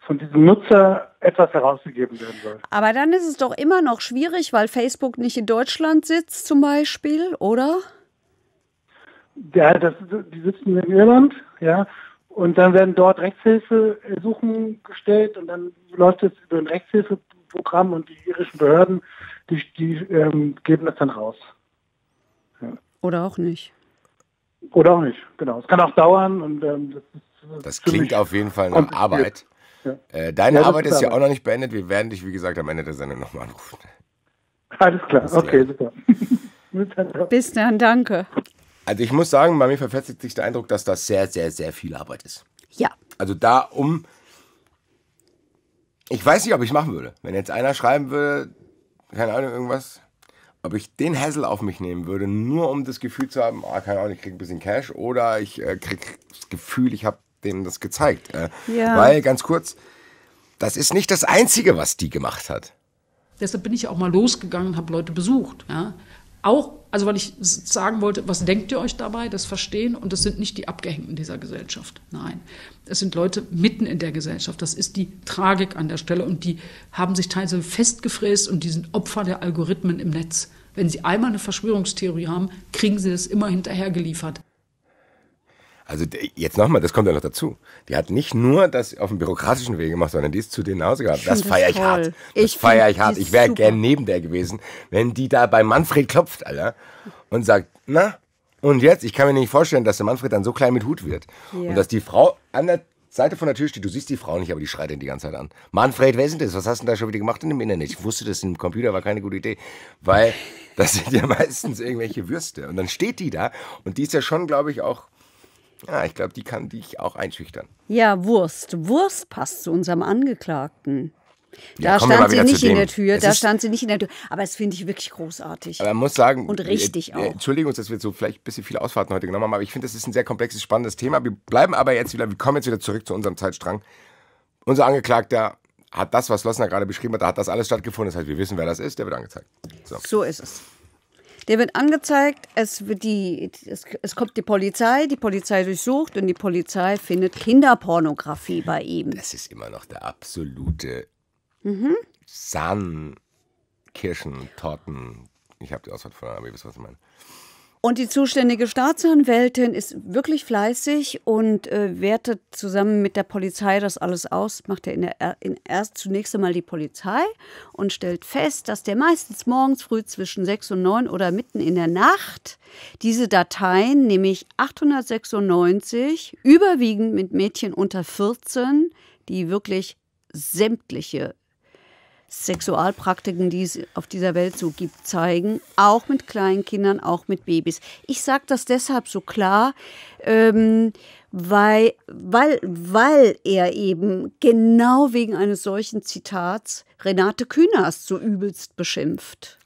Speaker 6: von diesem Nutzer etwas herausgegeben werden soll.
Speaker 3: Aber dann ist es doch immer noch schwierig, weil Facebook nicht in Deutschland sitzt zum Beispiel, oder?
Speaker 6: Ja, das, die sitzen in Irland, ja, und dann werden dort Rechtshilfesuchen gestellt und dann läuft es über ein Rechtshilfeprogramm und die irischen Behörden, die, die ähm, geben das dann raus.
Speaker 3: Oder auch nicht.
Speaker 6: Oder auch nicht, genau. Es kann auch dauern und ähm, das ist
Speaker 4: Das klingt auf jeden Fall nach. Arbeit.
Speaker 6: Ja.
Speaker 4: Äh, deine
Speaker 6: Ja,
Speaker 4: Arbeit
Speaker 6: ist
Speaker 4: ist ja auch noch nicht beendet. Wir werden dich, wie gesagt, am Ende der Sendung nochmal anrufen.
Speaker 6: Alles klar,
Speaker 4: Alles
Speaker 6: okay,
Speaker 4: klar.
Speaker 6: super.
Speaker 3: Bis dann, danke.
Speaker 4: Also ich muss sagen, bei mir verfestigt sich der Eindruck, dass das sehr, sehr, sehr viel Arbeit ist.
Speaker 3: Ja.
Speaker 4: Also da um. Ich weiß nicht, ob ich es machen würde. Wenn jetzt einer schreiben würde, keine Ahnung, irgendwas, ob ich den Hassel auf mich nehmen würde, nur um das Gefühl zu haben, ah, keine Ahnung, ich krieg ein bisschen Cash oder ich äh, krieg das Gefühl, ich habe denen das gezeigt. Äh,
Speaker 3: Ja.
Speaker 4: Weil, ganz kurz, das ist nicht das Einzige, was die gemacht hat.
Speaker 7: Deshalb bin ich auch mal losgegangen und habe Leute besucht. Ja. Auch, also weil ich sagen wollte, was denkt ihr euch dabei, das Verstehen? Und das sind nicht die Abgehängten dieser Gesellschaft. Nein, es sind Leute mitten in der Gesellschaft. Das ist die Tragik an der Stelle. Und die haben sich teilweise festgefräst und die sind Opfer der Algorithmen im Netz. Wenn sie einmal eine Verschwörungstheorie haben, kriegen sie das immer hinterher geliefert.
Speaker 4: Also jetzt nochmal, das kommt ja noch dazu. Die hat nicht nur das auf dem bürokratischen Weg gemacht, sondern die ist zu denen nach Hause gehabt. Das feiere ich
Speaker 3: toll.
Speaker 4: hart. Das
Speaker 3: Ich
Speaker 4: feiere ich hart. Ich wäre gern neben der gewesen, wenn die da bei Manfred klopft, Alter, und sagt, na, und jetzt? Ich kann mir nicht vorstellen, dass der Manfred dann so klein mit Hut wird.
Speaker 3: Ja.
Speaker 4: Und dass die Frau an der Seite von der Tür steht, du siehst die Frau nicht, aber die schreit ihn die ganze Zeit an. Manfred, wer ist denn das? Was hast du denn da schon wieder gemacht in dem Internet? Ich wusste, das im Computer war keine gute Idee. Weil das sind ja meistens irgendwelche Würste. Und dann steht die da und die ist ja schon, glaube ich, auch ja, ich glaube, die kann dich auch einschüchtern.
Speaker 3: Ja, Wurst. Wurst passt zu unserem Angeklagten. Da stand sie nicht in der Tür.
Speaker 4: Es
Speaker 3: Da stand sie nicht in der Tür. Aber das finde ich wirklich großartig.
Speaker 4: Aber man muss sagen,
Speaker 3: Und richtig
Speaker 4: äh, äh,
Speaker 3: auch.
Speaker 4: Entschuldigung, dass wir so vielleicht ein bisschen viele Ausfahrten heute genommen haben, aber ich finde, das ist ein sehr komplexes, spannendes Thema. Wir bleiben aber jetzt wieder, wir kommen jetzt wieder zurück zu unserem Zeitstrang. Unser Angeklagter hat das, was Lossner gerade beschrieben hat, da hat das alles stattgefunden. Das heißt, wir wissen, wer das ist, der wird angezeigt. So.
Speaker 3: So ist es. Der wird angezeigt, es, wird die, es, es kommt die Polizei, die Polizei durchsucht und die Polizei findet Kinderpornografie bei ihm.
Speaker 4: Das ist immer noch der absolute
Speaker 3: Mhm.
Speaker 4: Sahnen, Kirschen, Torten. Ich habe die Auswahl von, aber ihr wisst, was ich meine.
Speaker 3: Und die zuständige Staatsanwältin ist wirklich fleißig und äh, wertet zusammen mit der Polizei das alles aus. Macht er in erst zunächst einmal die Polizei und stellt fest, dass der meistens morgens früh zwischen 6 und 9 oder mitten in der Nacht diese Dateien, nämlich 896, überwiegend mit Mädchen unter 14, die wirklich sämtliche Sexualpraktiken, die es auf dieser Welt so gibt, zeigen, auch mit kleinen Kindern, auch mit Babys. Ich sage das deshalb so klar, ähm, weil, weil, weil er eben genau wegen eines solchen Zitats Renate Künast so übelst beschimpft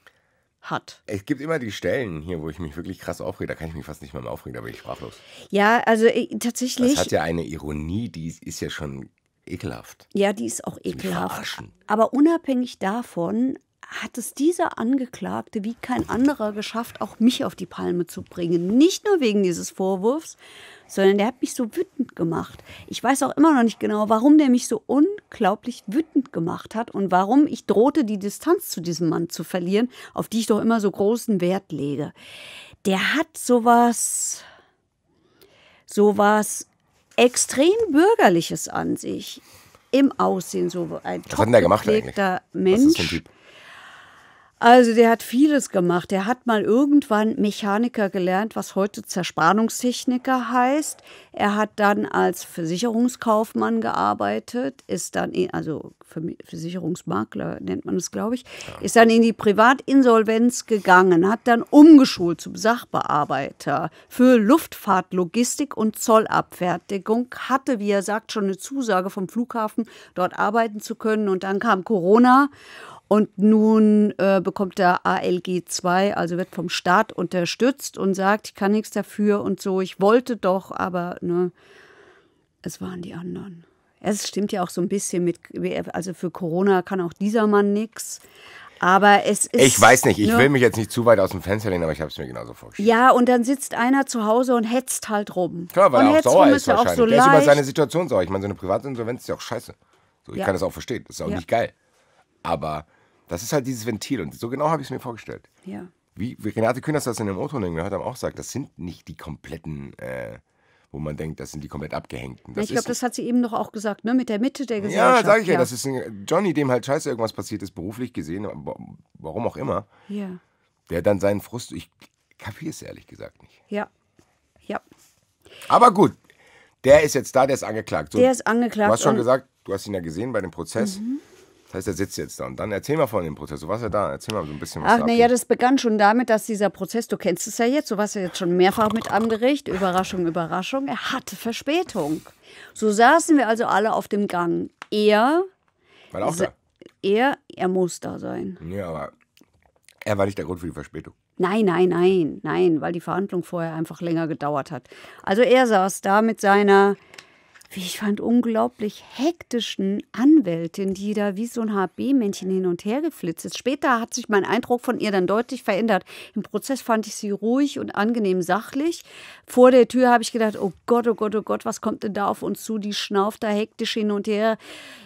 Speaker 3: hat.
Speaker 4: Es gibt immer die Stellen hier, wo ich mich wirklich krass aufrege. Da kann ich mich fast nicht mehr, aufregen, da bin ich sprachlos.
Speaker 3: Ja, also äh,
Speaker 4: Das
Speaker 3: tatsächlich.
Speaker 4: hat ja eine Ironie, die ist ja schon ekelhaft.
Speaker 3: Ja, die ist auch ekelhaft.
Speaker 4: verarschen.
Speaker 3: Aber unabhängig davon hat es dieser Angeklagte wie kein anderer geschafft, auch mich auf die Palme zu bringen. Nicht nur wegen dieses Vorwurfs, sondern der hat mich so wütend gemacht. Ich weiß auch immer noch nicht genau, warum der mich so unglaublich wütend gemacht hat und warum ich drohte, die Distanz zu diesem Mann zu verlieren, auf die ich doch immer so großen Wert lege. Der hat sowas, sowas extrem Bürgerliches an sich. Im Aussehen, so ein
Speaker 4: Was hat der gemacht eigentlich?
Speaker 3: gepflegter
Speaker 4: Was
Speaker 3: Mensch.
Speaker 4: ist ein Typ?
Speaker 3: Also der hat vieles gemacht. Der hat mal irgendwann Mechaniker gelernt, was heute Zerspannungstechniker heißt. Er hat dann als Versicherungskaufmann gearbeitet, ist dann, in, also Versicherungsmakler nennt man es, glaube ich, ist dann in die Privatinsolvenz gegangen, hat dann umgeschult zum Sachbearbeiter für Luftfahrt, Logistik und Zollabfertigung, hatte, wie er sagt, schon eine Zusage vom Flughafen, dort arbeiten zu können. Und dann kam Corona und nun äh, bekommt er ALG 2, also wird vom Staat unterstützt und sagt, ich kann nichts dafür und so. Ich wollte doch, aber ne, es waren die anderen. Es stimmt ja auch so ein bisschen mit, also für Corona kann auch dieser Mann nichts. Aber es ist.
Speaker 4: Ich weiß nicht, ich
Speaker 3: ne,
Speaker 4: will mich jetzt nicht zu weit aus dem Fenster lehnen, aber ich habe es mir genauso vorgestellt.
Speaker 3: Ja, und dann sitzt einer zu Hause und hetzt halt rum.
Speaker 4: Klar, weil
Speaker 3: und
Speaker 4: er auch sauer
Speaker 3: rum
Speaker 4: ist
Speaker 3: ja auch
Speaker 4: wahrscheinlich.
Speaker 3: so
Speaker 4: der ist über seine Situation sauer. Ich meine, so eine Privatinsolvenz ist ja auch scheiße. So, ich
Speaker 3: Ja.
Speaker 4: kann das auch verstehen. Das ist auch
Speaker 3: Ja.
Speaker 4: nicht geil. Aber das ist halt dieses Ventil und so genau habe ich es mir vorgestellt.
Speaker 3: Ja.
Speaker 4: Wie, wie Renate Künast das in dem O-Ton gehört haben, auch gesagt, das sind nicht die kompletten, äh, wo man denkt, das sind die komplett abgehängten. Das
Speaker 3: ich glaube, das hat sie eben doch auch gesagt, ne? Mit der Mitte der
Speaker 4: Ja,
Speaker 3: Gesellschaft.
Speaker 4: sage ich ja, das ist ein Johnny, dem halt scheiße irgendwas passiert ist, beruflich gesehen, warum auch immer,
Speaker 3: Ja,
Speaker 4: der dann seinen Frust, ich kapiere es ehrlich gesagt nicht.
Speaker 3: ja, ja.
Speaker 4: Aber gut, der ist jetzt da, der ist angeklagt. So,
Speaker 3: Der ist angeklagt
Speaker 4: Du hast schon gesagt, du hast ihn ja gesehen bei dem Prozess.
Speaker 3: Mhm.
Speaker 4: Das heißt, er sitzt jetzt da. Und dann erzähl mal von dem Prozess. Du warst ja da. Erzähl mal so ein bisschen was
Speaker 3: Ach,
Speaker 4: da
Speaker 3: naja,
Speaker 4: abging.
Speaker 3: das begann schon damit, dass dieser Prozess, du kennst es ja jetzt, du warst ja jetzt schon mehrfach mit am Gericht, Überraschung, Überraschung, er hatte Verspätung. So saßen wir also alle auf dem Gang. Er,
Speaker 4: War er auch da?
Speaker 3: er, er muss da sein.
Speaker 4: Ja, aber er war nicht der Grund für die Verspätung.
Speaker 3: Nein, nein, nein, nein, weil die Verhandlung vorher einfach länger gedauert hat. Also er saß da mit seiner, wie ich fand, unglaublich hektischen Anwältin, die da wie so ein HB-Männchen hin und her geflitzt ist. Später hat sich mein Eindruck von ihr dann deutlich verändert. Im Prozess fand ich sie ruhig und angenehm sachlich. Vor der Tür habe ich gedacht, oh Gott, oh Gott, oh Gott, was kommt denn da auf uns zu? Die schnauft da hektisch hin und her,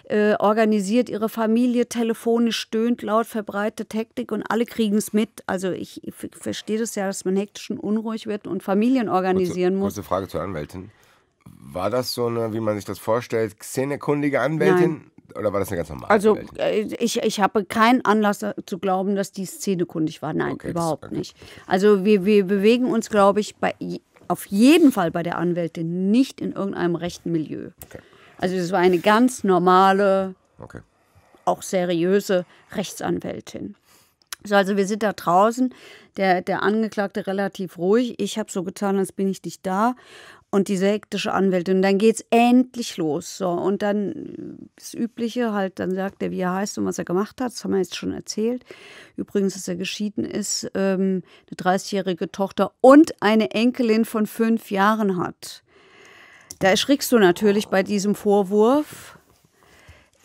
Speaker 3: äh, organisiert ihre Familie telefonisch, stöhnt laut, verbreitet Hektik und alle kriegen es mit. Also ich, ich verstehe das ja, dass man hektisch und unruhig wird und Familien organisieren
Speaker 4: kurze,
Speaker 3: muss.
Speaker 4: kurze Frage zur Anwältin. War das so eine, wie man sich das vorstellt, szenekundige Anwältin? Oder war das eine ganz normale
Speaker 3: Also
Speaker 4: Anwältin?
Speaker 3: äh, ich, ich habe keinen Anlass da- zu glauben, dass die szenekundig war. Nein,
Speaker 4: Okay,
Speaker 3: überhaupt
Speaker 4: okay.
Speaker 3: nicht. Also wir, wir bewegen uns, glaube ich, bei, auf jeden Fall bei der Anwältin nicht in irgendeinem rechten Milieu.
Speaker 4: Okay.
Speaker 3: Also das war eine ganz normale, auch seriöse Rechtsanwältin. So, also wir sind da draußen, der, der Angeklagte relativ ruhig. Ich habe so getan, als bin ich nicht da. Und diese hektische Anwältin. Dann geht's endlich los. So, und dann äh, das Übliche, halt, dann sagt er, wie er heißt und was er gemacht hat. Das haben wir jetzt schon erzählt. Übrigens, dass er geschieden ist, ähm, eine 30-jährige Tochter und eine Enkelin von fünf Jahren hat. Da erschrickst du natürlich bei diesem Vorwurf.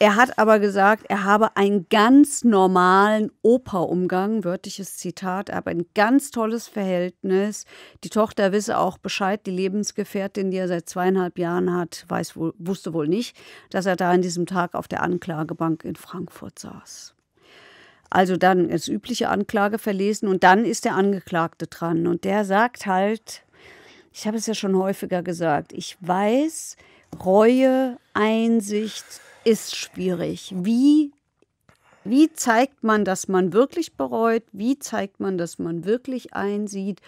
Speaker 3: Er hat aber gesagt, er habe einen ganz normalen Operumgang, wörtliches Zitat, aber ein ganz tolles Verhältnis. Die Tochter wisse auch Bescheid, die Lebensgefährtin, die er seit zweieinhalb Jahren hat, weiß wohl, wusste wohl nicht, dass er da an diesem Tag auf der Anklagebank in Frankfurt saß. Also dann das übliche Anklage verlesen und dann ist der Angeklagte dran und der sagt halt, ich habe es ja schon häufiger gesagt, ich weiß, Reue, Einsicht ist schwierig. Wie, wie zeigt man, dass man wirklich bereut? Wie zeigt man, dass man wirklich einsieht?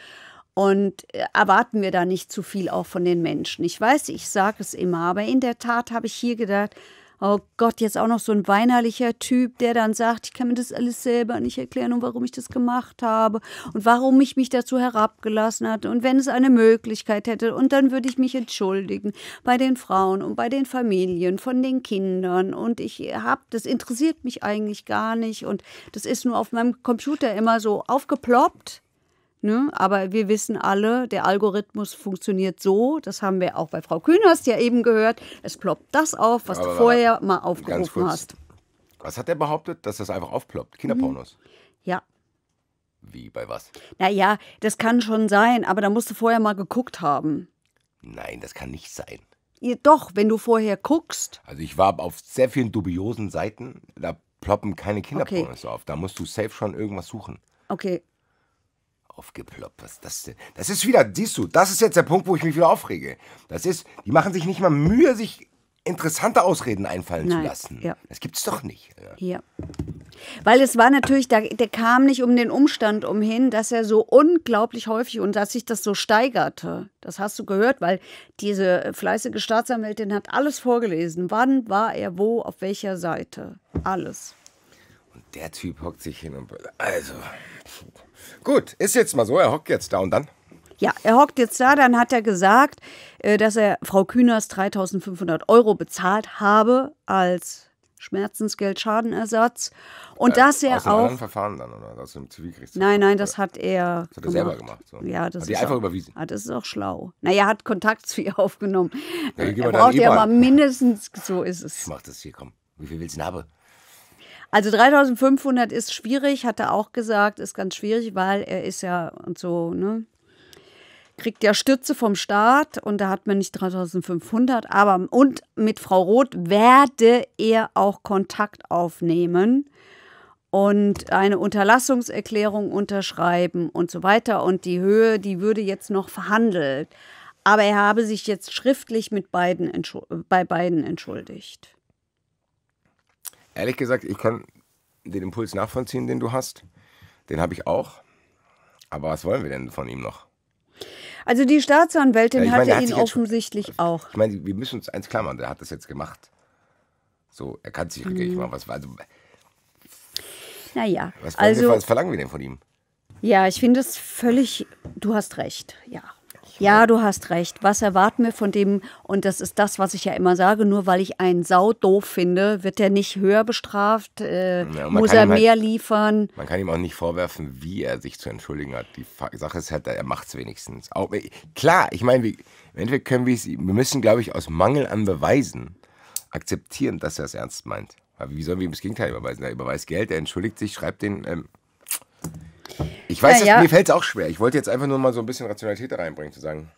Speaker 3: Und äh, erwarten wir da nicht zu viel auch von den Menschen? Ich weiß, ich sage es immer, aber in der Tat habe ich hier gedacht, oh Gott, jetzt auch noch so ein weinerlicher Typ, der dann sagt, ich kann mir das alles selber nicht erklären und warum ich das gemacht habe und warum ich mich dazu herabgelassen hatte und wenn es eine Möglichkeit hätte und dann würde ich mich entschuldigen bei den Frauen und bei den Familien von den Kindern und ich habe, das interessiert mich eigentlich gar nicht und das ist nur auf meinem Computer immer so aufgeploppt. Ne? Aber wir wissen alle, der Algorithmus funktioniert so, das haben wir auch bei Frau Kühnerst ja eben gehört, es ploppt das auf, was
Speaker 4: Aber
Speaker 3: du vorher mal aufgerufen hast.
Speaker 4: Was hat er behauptet? Dass das einfach aufploppt? Kinderpornos?
Speaker 3: Ja.
Speaker 4: Wie, bei was?
Speaker 3: Naja, das kann schon sein, aber da musst du vorher mal geguckt haben.
Speaker 4: Nein, das kann nicht sein.
Speaker 3: Ja, Doch, wenn du vorher guckst.
Speaker 4: Also ich war auf sehr vielen dubiosen Seiten, da ploppen keine Kinderpornos auf. Da musst du safe schon irgendwas suchen.
Speaker 3: Okay.
Speaker 4: Aufgeploppt, was ist das denn? Das ist wieder, siehst du, das ist jetzt der Punkt, wo ich mich wieder aufrege. Das ist, die machen sich nicht mal Mühe, sich interessante Ausreden einfallen zu
Speaker 3: Nein,
Speaker 4: lassen.
Speaker 3: ja.
Speaker 4: Das gibt's doch nicht.
Speaker 3: Ja. Weil es war natürlich, da, der kam nicht um den Umstand umhin, dass er so unglaublich häufig und dass sich das so steigerte. Das hast du gehört, weil diese fleißige Staatsanwältin hat alles vorgelesen. Wann war er wo, auf welcher Seite? Alles.
Speaker 4: Und der Typ hockt sich hin und. Also. Gut, ist jetzt mal so, er hockt jetzt da und dann.
Speaker 3: Ja, er hockt jetzt da, dann hat er gesagt, äh, dass er Frau Kühners 3500 Euro bezahlt habe als Schmerzensgeld, Schadenersatz. Und dass er
Speaker 4: Aus
Speaker 3: auch.
Speaker 4: Verfahren dann, oder? Aus dem Zivilgerichtshof?
Speaker 3: Nein, nein, das hat er.
Speaker 4: Das hat er selber gemacht. So.
Speaker 3: Ja, das
Speaker 4: hat die einfach
Speaker 3: auch,
Speaker 4: überwiesen.
Speaker 3: Ah, das ist auch schlau. Naja, er hat Kontakt zu ihr aufgenommen.
Speaker 4: Ja,
Speaker 3: er
Speaker 4: deine
Speaker 3: braucht ja mal mindestens, so ist
Speaker 4: Ich
Speaker 3: es.
Speaker 4: mach das hier, komm. Wie viel willst du denn haben?
Speaker 3: Also 3500 ist schwierig, hat er auch gesagt, ist ganz schwierig, weil er ist ja und so, ne? Kriegt ja Stütze vom Staat und da hat man nicht 3500, aber und mit Frau Roth werde er auch Kontakt aufnehmen und eine Unterlassungserklärung unterschreiben und so weiter. Und die Höhe, die würde jetzt noch verhandelt. Aber er habe sich jetzt schriftlich mit beiden bei beiden entschuldigt.
Speaker 4: Ehrlich gesagt, ich kann den Impuls nachvollziehen, den du hast. Den habe ich auch. Aber was wollen wir denn von ihm noch?
Speaker 3: Also die Staatsanwältin
Speaker 4: Ja, meine,
Speaker 3: hatte
Speaker 4: hat
Speaker 3: ihn
Speaker 4: sich jetzt schon-
Speaker 3: offensichtlich auch.
Speaker 4: Ich meine, wir müssen uns eins klar machen, der hat das jetzt gemacht. So, er kann sich
Speaker 3: Mhm.
Speaker 4: machen. Was, also,
Speaker 3: Naja,
Speaker 4: was, wollen wir,
Speaker 3: also
Speaker 4: was verlangen wir denn von ihm?
Speaker 3: ja, ich finde es völlig, du hast recht, ja. Ja, du hast recht. Was erwarten wir von dem? Und das ist das, was ich ja immer sage. Nur weil ich einen Sau doof finde, wird er nicht höher bestraft, äh,
Speaker 4: Ja,
Speaker 3: muss er
Speaker 4: halt-
Speaker 3: mehr liefern.
Speaker 4: Man kann ihm auch nicht vorwerfen, wie er sich zu entschuldigen hat. Die Sache ist halt, er macht es wenigstens. Auch, klar, ich meine, wir, im Endeffekt können wir es, wir müssen, glaube ich, aus Mangel an Beweisen akzeptieren, dass er es ernst meint. Aber wie sollen wir ihm das Gegenteil überweisen? Er überweist Geld, er entschuldigt sich, schreibt den. Ähm, ich weiß,
Speaker 3: Ja, ja.
Speaker 4: mir fällt es auch schwer. Ich wollte jetzt einfach nur mal so ein bisschen Rationalität da reinbringen, zu sagen,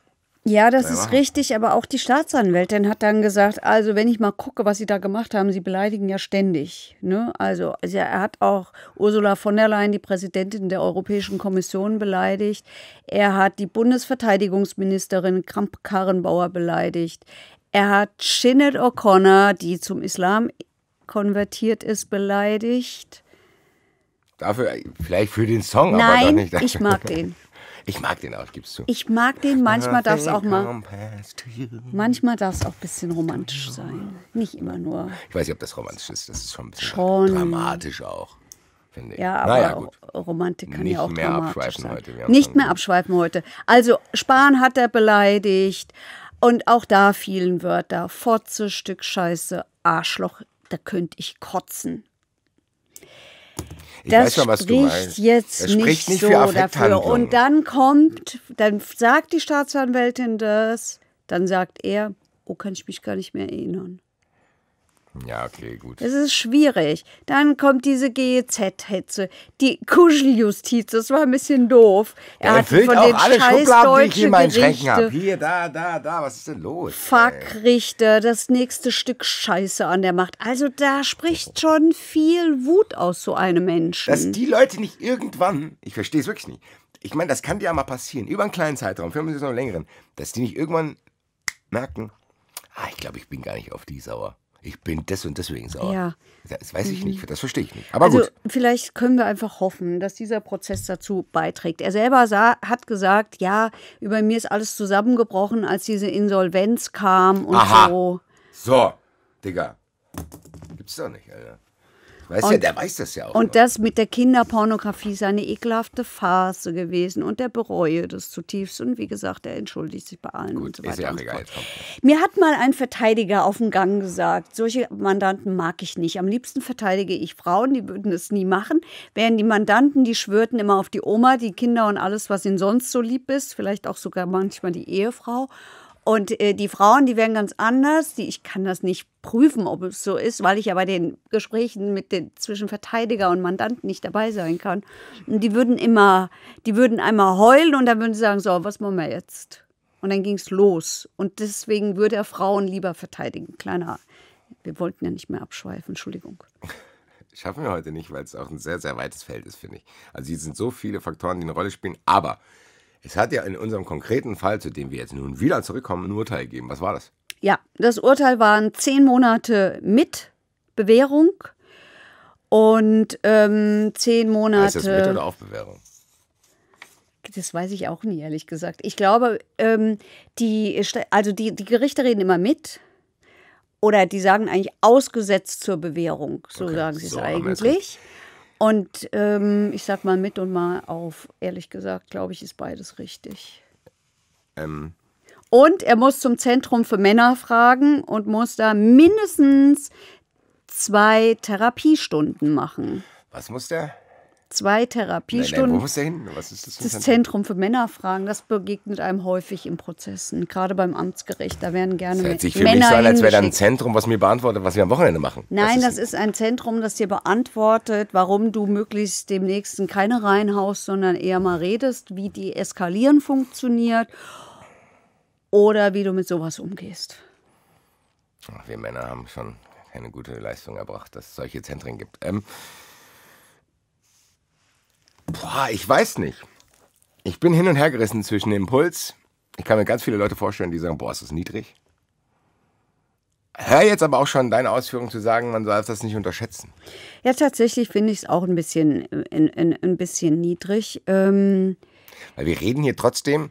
Speaker 3: Ja, das ist richtig, aber auch die Staatsanwältin hat dann gesagt, also wenn ich mal gucke, was sie da gemacht haben, sie beleidigen ja ständig. Ne? Also, also er hat auch Ursula von der Leyen, die Präsidentin der Europäischen Kommission, beleidigt. Er hat die Bundesverteidigungsministerin Kramp-Karrenbauer beleidigt. Er hat Sinead O'Connor, die zum Islam konvertiert ist, beleidigt.
Speaker 4: Dafür, vielleicht für den Song, aber doch
Speaker 3: Nein,
Speaker 4: nicht.
Speaker 3: ich mag den.
Speaker 4: Ich mag den auch, gibst du.
Speaker 3: Ich mag den, manchmal darf es auch mal, manchmal darf es auch ein bisschen romantisch sein. Nicht immer nur.
Speaker 4: Ich weiß nicht, ob das romantisch ist. Das ist schon ein bisschen
Speaker 3: Schon.
Speaker 4: dramatisch auch, finde ich.
Speaker 3: Ja, aber
Speaker 4: naja, gut.
Speaker 3: Romantik kann
Speaker 4: Nicht
Speaker 3: ja auch
Speaker 4: mehr
Speaker 3: dramatisch
Speaker 4: abschweifen
Speaker 3: sein.
Speaker 4: heute,
Speaker 3: Nicht mehr abschweifen heute. Also Spahn hat er beleidigt und auch da fielen Wörter. Fotze, Stück Scheiße, Arschloch, da könnte ich kotzen.
Speaker 4: Ich
Speaker 3: das
Speaker 4: weiß schon, was du meinst.
Speaker 3: jetzt
Speaker 4: das
Speaker 3: nicht,
Speaker 4: nicht
Speaker 3: so
Speaker 4: für
Speaker 3: dafür. Und dann kommt, dann sagt die Staatsanwältin das, dann sagt er, oh, kann ich mich gar nicht mehr erinnern.
Speaker 4: Ja, okay, gut.
Speaker 3: Es ist schwierig. Dann kommt diese GEZ-Hetze, die Kuscheljustiz, das war ein bisschen doof. Er hat von
Speaker 4: auch
Speaker 3: den
Speaker 4: alle Schubladen, die ich in meinen Schränken habe. Hier, da, da, da. Was ist denn los?
Speaker 3: Fuckrichter, das nächste Stück Scheiße an der Macht. Also da spricht schon viel Wut aus so einem Menschen.
Speaker 4: Dass die Leute nicht irgendwann, ich verstehe es wirklich nicht. Ich meine, das kann dir ja mal passieren, über einen kleinen Zeitraum, für mich noch einen längeren, dass die nicht irgendwann merken, ah, ich glaube, ich bin gar nicht auf die sauer. Ich bin des und deswegen sauer.
Speaker 3: Ja.
Speaker 4: Das weiß ich nicht, das verstehe ich nicht. Aber
Speaker 3: also
Speaker 4: gut.
Speaker 3: vielleicht können wir einfach hoffen, dass dieser Prozess dazu beiträgt. Er selber sah, hat gesagt, ja, über mir ist alles zusammengebrochen, als diese Insolvenz kam und
Speaker 4: Aha.
Speaker 3: so.
Speaker 4: So, Digga. Gibt's doch nicht, Alter. Weißt
Speaker 3: Und-
Speaker 4: ja, der weiß das ja auch.
Speaker 3: Und
Speaker 4: noch.
Speaker 3: das mit der Kinderpornografie ist eine ekelhafte Phase gewesen und er bereue das zutiefst. Und wie gesagt, er entschuldigt sich bei allen und so
Speaker 4: ist
Speaker 3: weiter.
Speaker 4: ja auch egal.
Speaker 3: Mir hat mal ein Verteidiger auf dem Gang gesagt, solche Mandanten mag ich nicht. Am liebsten verteidige ich Frauen, die würden es nie machen. Während die Mandanten, die schwörten immer auf die Oma, die Kinder und alles, was ihnen sonst so lieb ist, vielleicht auch sogar manchmal die Ehefrau. Und äh, die Frauen, die werden ganz anders. Die, ich kann das nicht prüfen, ob es so ist, weil ich ja bei den Gesprächen mit den zwischen Verteidiger und Mandanten nicht dabei sein kann. Und die würden immer, die würden einmal heulen und dann würden sie sagen, so, was machen wir jetzt? Und dann ging es los. Und deswegen würde er Frauen lieber verteidigen. Kleiner, wir wollten ja nicht mehr abschweifen, Entschuldigung.
Speaker 4: Schaffen wir heute nicht, weil es auch ein sehr, sehr weites Feld ist, finde ich. Also hier sind so viele Faktoren, die eine Rolle spielen. Aber es hat ja in unserem konkreten Fall, zu dem wir jetzt nun wieder zurückkommen, ein Urteil gegeben. Was war das?
Speaker 3: Ja, das Urteil waren zehn Monate mit Bewährung und ähm, zehn Monate.
Speaker 4: Heißt das mit oder auf Bewährung?
Speaker 3: Das weiß ich auch nie, ehrlich gesagt. Ich glaube, ähm, die, also die, die Gerichte reden immer mit. Oder die sagen eigentlich ausgesetzt zur Bewährung. So
Speaker 4: Okay,
Speaker 3: sagen sie
Speaker 4: so
Speaker 3: es
Speaker 4: es
Speaker 3: eigentlich. Und ähm, ich sag mal mit und mal auf. Ehrlich gesagt, glaube ich, ist beides richtig.
Speaker 4: Ähm,
Speaker 3: Und er muss zum Zentrum für Männerfragen und muss da mindestens zwei Therapiestunden machen.
Speaker 4: was muss der?
Speaker 3: Zwei
Speaker 4: Nein, nein,
Speaker 3: Therapiestunden.
Speaker 4: wo muss der hin? Was ist das?
Speaker 3: Das
Speaker 4: Zentrum?
Speaker 3: Zentrum für Männerfragen, das begegnet einem häufig in Prozessen, gerade beim Amtsgericht. Da werden gerne
Speaker 4: Das hört sich für
Speaker 3: Männer
Speaker 4: mich so an, als wäre da ein. Zentrum, was mir beantwortet, was wir am Wochenende machen.
Speaker 3: Nein,
Speaker 4: das
Speaker 3: das ist ein Zentrum, das dir beantwortet, warum du möglichst dem Nächsten keine reinhaust, sondern eher mal redest, wie die Eskalieren funktioniert oder wie du mit sowas umgehst.
Speaker 4: Ach, wir Männer haben schon keine gute Leistung erbracht, dass es solche Zentren gibt. Ähm, boah, ich weiß nicht. Ich bin hin und her gerissen zwischen dem Impuls. Ich kann mir ganz viele Leute vorstellen, die sagen, boah, ist das niedrig. Hör jetzt aber auch schon deine Ausführung zu sagen, man darf das nicht unterschätzen.
Speaker 3: Ja, tatsächlich finde ich es auch ein bisschen, ein, ein, ein bisschen niedrig. Ähm,
Speaker 4: Weil wir reden hier trotzdem,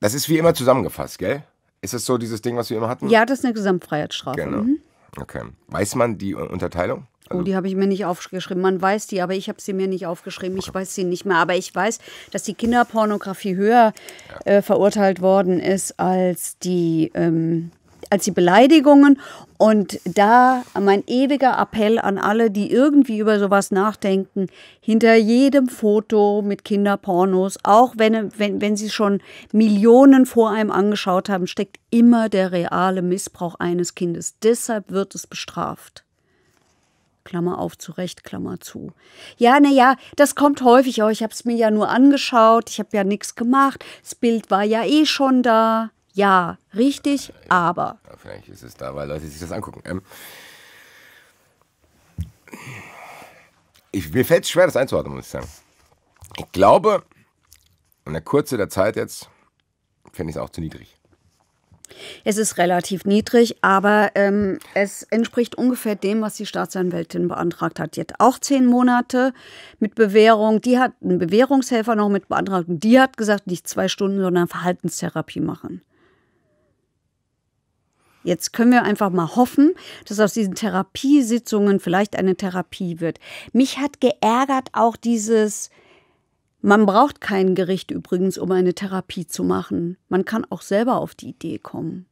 Speaker 4: das ist wie immer zusammengefasst, gell? Ist das so dieses Ding, was wir immer hatten?
Speaker 3: ja, das ist eine Gesamtfreiheitsstrafe.
Speaker 4: Genau.
Speaker 3: Mhm.
Speaker 4: Okay. Weiß man die Unterteilung?
Speaker 3: Oh, die habe ich mir nicht aufgeschrieben. Man weiß die, aber ich habe sie mir nicht aufgeschrieben. Ich weiß sie nicht mehr. Aber ich weiß, dass die Kinderpornografie höher äh, verurteilt worden ist als die, ähm, als die Beleidigungen. Und da mein ewiger Appell an alle, die irgendwie über sowas nachdenken, hinter jedem Foto mit Kinderpornos, auch wenn, wenn, wenn sie schon Millionen vor einem angeschaut haben, steckt immer der reale Missbrauch eines Kindes. Deshalb wird es bestraft. Klammer auf, zurecht, Klammer zu. Ja, naja, das kommt häufig. Oh, ich habe es mir ja nur angeschaut, ich habe ja nichts gemacht. Das Bild war ja eh schon da. Ja, richtig, aber.
Speaker 4: Vielleicht ist es da, weil Leute sich das angucken. Ähm, ich, mir fällt es schwer, das einzuordnen, muss ich sagen. Ich glaube, in der Kurze der Zeit jetzt finde ich es auch zu niedrig.
Speaker 3: Es ist relativ niedrig, aber ähm, es entspricht ungefähr dem, was die Staatsanwältin beantragt hat. Die hat auch zehn Monate mit Bewährung. Die hat einen Bewährungshelfer noch mit beantragt. Und die hat gesagt, nicht zwei Stunden, sondern Verhaltenstherapie machen. Jetzt können wir einfach mal hoffen, dass aus diesen Therapiesitzungen vielleicht eine Therapie wird. Mich hat geärgert auch dieses, man braucht kein Gericht übrigens, um eine Therapie zu machen. Man kann auch selber auf die Idee kommen.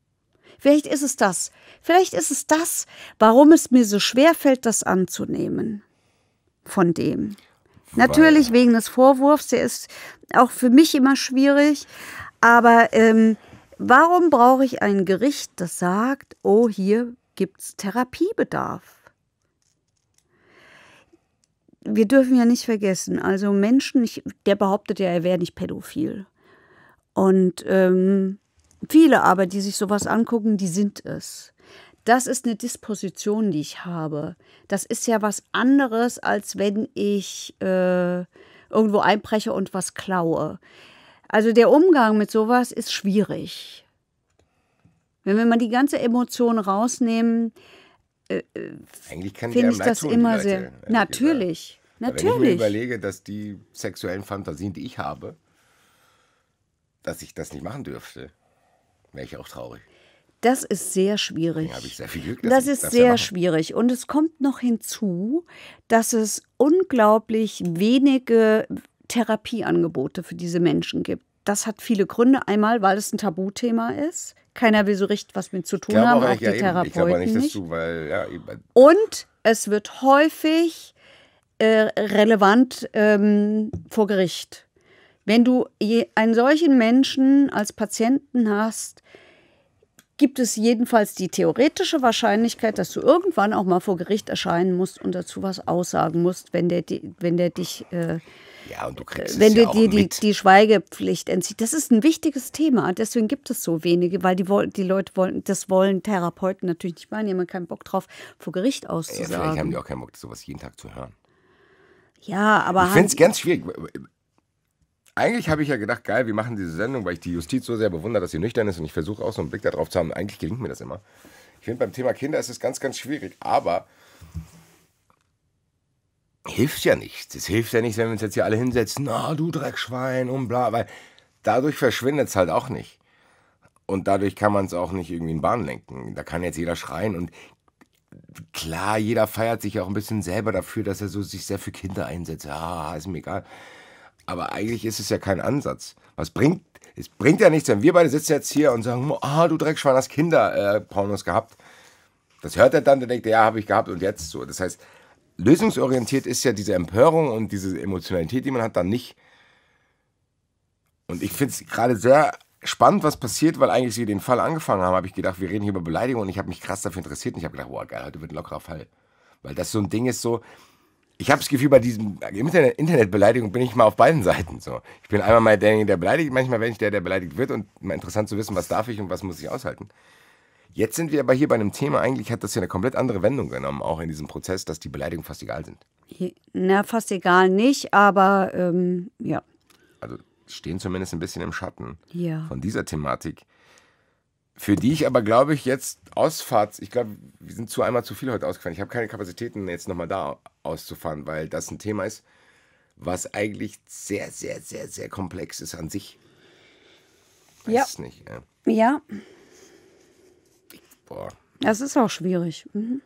Speaker 3: Vielleicht ist es das. Vielleicht ist es das, warum es mir so schwer fällt, das anzunehmen. Von dem. Natürlich wegen des Vorwurfs, der ist auch für mich immer schwierig. Aber ähm, warum brauche ich ein Gericht, das sagt, oh, hier gibt es Therapiebedarf? wir dürfen ja nicht vergessen, also Menschen, ich, der behauptet ja, er wäre nicht pädophil. Und ähm, viele aber, die sich sowas angucken, die sind es. Das ist eine Disposition, die ich habe. Das ist ja was anderes, als wenn ich äh, irgendwo einbreche und was klaue. Also der Umgang mit sowas ist schwierig. Wenn wir mal die ganze Emotion rausnehmen,
Speaker 4: Eigentlich kann
Speaker 3: finde ich das immer
Speaker 4: Leute,
Speaker 3: sehr.
Speaker 4: ehrlich
Speaker 3: Natürlich.
Speaker 4: gesagt. Wenn ich mir
Speaker 3: Natürlich.
Speaker 4: überlege, dass die sexuellen Fantasien, die ich habe, dass ich das nicht machen dürfte, wäre ich auch traurig.
Speaker 3: Das ist sehr schwierig.
Speaker 4: Habe ich sehr viel Glück,
Speaker 3: Das ist
Speaker 4: das ja
Speaker 3: sehr
Speaker 4: mache.
Speaker 3: schwierig. Und es kommt noch hinzu, dass es unglaublich wenige Therapieangebote für diese Menschen gibt. Das hat viele Gründe. Einmal, weil es ein Tabuthema ist. Keiner will so richtig was mit zu tun haben,
Speaker 4: auch,
Speaker 3: auch
Speaker 4: ich, ja,
Speaker 3: die
Speaker 4: eben. ich glaube
Speaker 3: Therapeuten
Speaker 4: nicht, du, weil, ja,
Speaker 3: Und es wird häufig äh, relevant ähm, vor Gericht. Wenn du einen solchen Menschen als Patienten hast, gibt es jedenfalls die theoretische Wahrscheinlichkeit, dass du irgendwann auch mal vor Gericht erscheinen musst und dazu was aussagen musst, wenn der, wenn der dich äh,
Speaker 4: ja, und du kriegst
Speaker 3: wenn
Speaker 4: es ja
Speaker 3: du dir die, die Schweigepflicht entzieht. Das ist ein wichtiges Thema. Deswegen gibt es so wenige, weil die, die Leute wollen, das wollen Therapeuten natürlich nicht machen. Die haben keinen Bock drauf, vor Gericht
Speaker 4: ja, vielleicht haben
Speaker 3: auszusagen.
Speaker 4: die auch keinen Bock, sowas jeden Tag zu hören.
Speaker 3: Ja, aber
Speaker 4: Ich finde es ganz schwierig. Eigentlich habe ich ja gedacht, geil, wir machen diese Sendung, weil ich die Justiz so sehr bewundere, dass sie nüchtern ist und ich versuche auch so einen Blick darauf zu haben. Eigentlich gelingt mir das immer. Ich finde, beim Thema Kinder ist es ganz, ganz schwierig. Aber hilft ja nichts. Es hilft ja nichts, wenn wir uns jetzt hier alle hinsetzen, na, du Dreckschwein und bla, weil dadurch verschwindet es halt auch nicht. Und dadurch kann man es auch nicht irgendwie in Bahn lenken. Da kann jetzt jeder schreien und klar, jeder feiert sich auch ein bisschen selber dafür, dass er so sich sehr für Kinder einsetzt. Ja, ist mir egal. Aber eigentlich ist es ja kein Ansatz. Was bringt, es bringt ja nichts, wenn wir beide sitzen jetzt hier und sagen, ah, du Dreckschwein, hast Kinder äh, Pornos gehabt. Das hört er dann, der denkt, ja, habe ich gehabt und jetzt so. Das heißt, lösungsorientiert ist ja diese Empörung und diese Emotionalität, die man hat, dann nicht. Und ich finde es gerade sehr spannend, was passiert, weil eigentlich sie den Fall angefangen haben, habe ich gedacht, wir reden hier über Beleidigung und ich habe mich krass dafür interessiert und ich habe gedacht, boah, geil, heute wird ein lockerer Fall. Weil das so ein Ding ist so, ich habe das Gefühl, bei diesem Internet, Internetbeleidigung bin ich mal auf beiden Seiten so. Ich bin einmal mal derjenige, der beleidigt, manchmal bin ich der, der beleidigt wird und mal interessant zu wissen, was darf ich und was muss ich aushalten. Jetzt sind wir aber hier bei einem Thema, eigentlich hat das ja eine komplett andere Wendung genommen, auch in diesem Prozess, dass die Beleidigungen fast egal sind.
Speaker 3: Na, fast egal nicht, aber ähm, ja.
Speaker 4: Also stehen zumindest ein bisschen im Schatten
Speaker 3: Ja.
Speaker 4: von dieser Thematik. Für die ich aber, glaube ich, jetzt Ausfahrt, ich glaube, wir sind zu einmal zu viel heute ausgefahren. Ich habe keine Kapazitäten, jetzt nochmal da auszufahren, weil das ein Thema ist, was eigentlich sehr, sehr, sehr, sehr komplex ist an sich. Weiß
Speaker 3: Ja.
Speaker 4: es nicht. Ja.
Speaker 3: Ja,
Speaker 4: Boah.
Speaker 3: das ist auch schwierig. Mhm.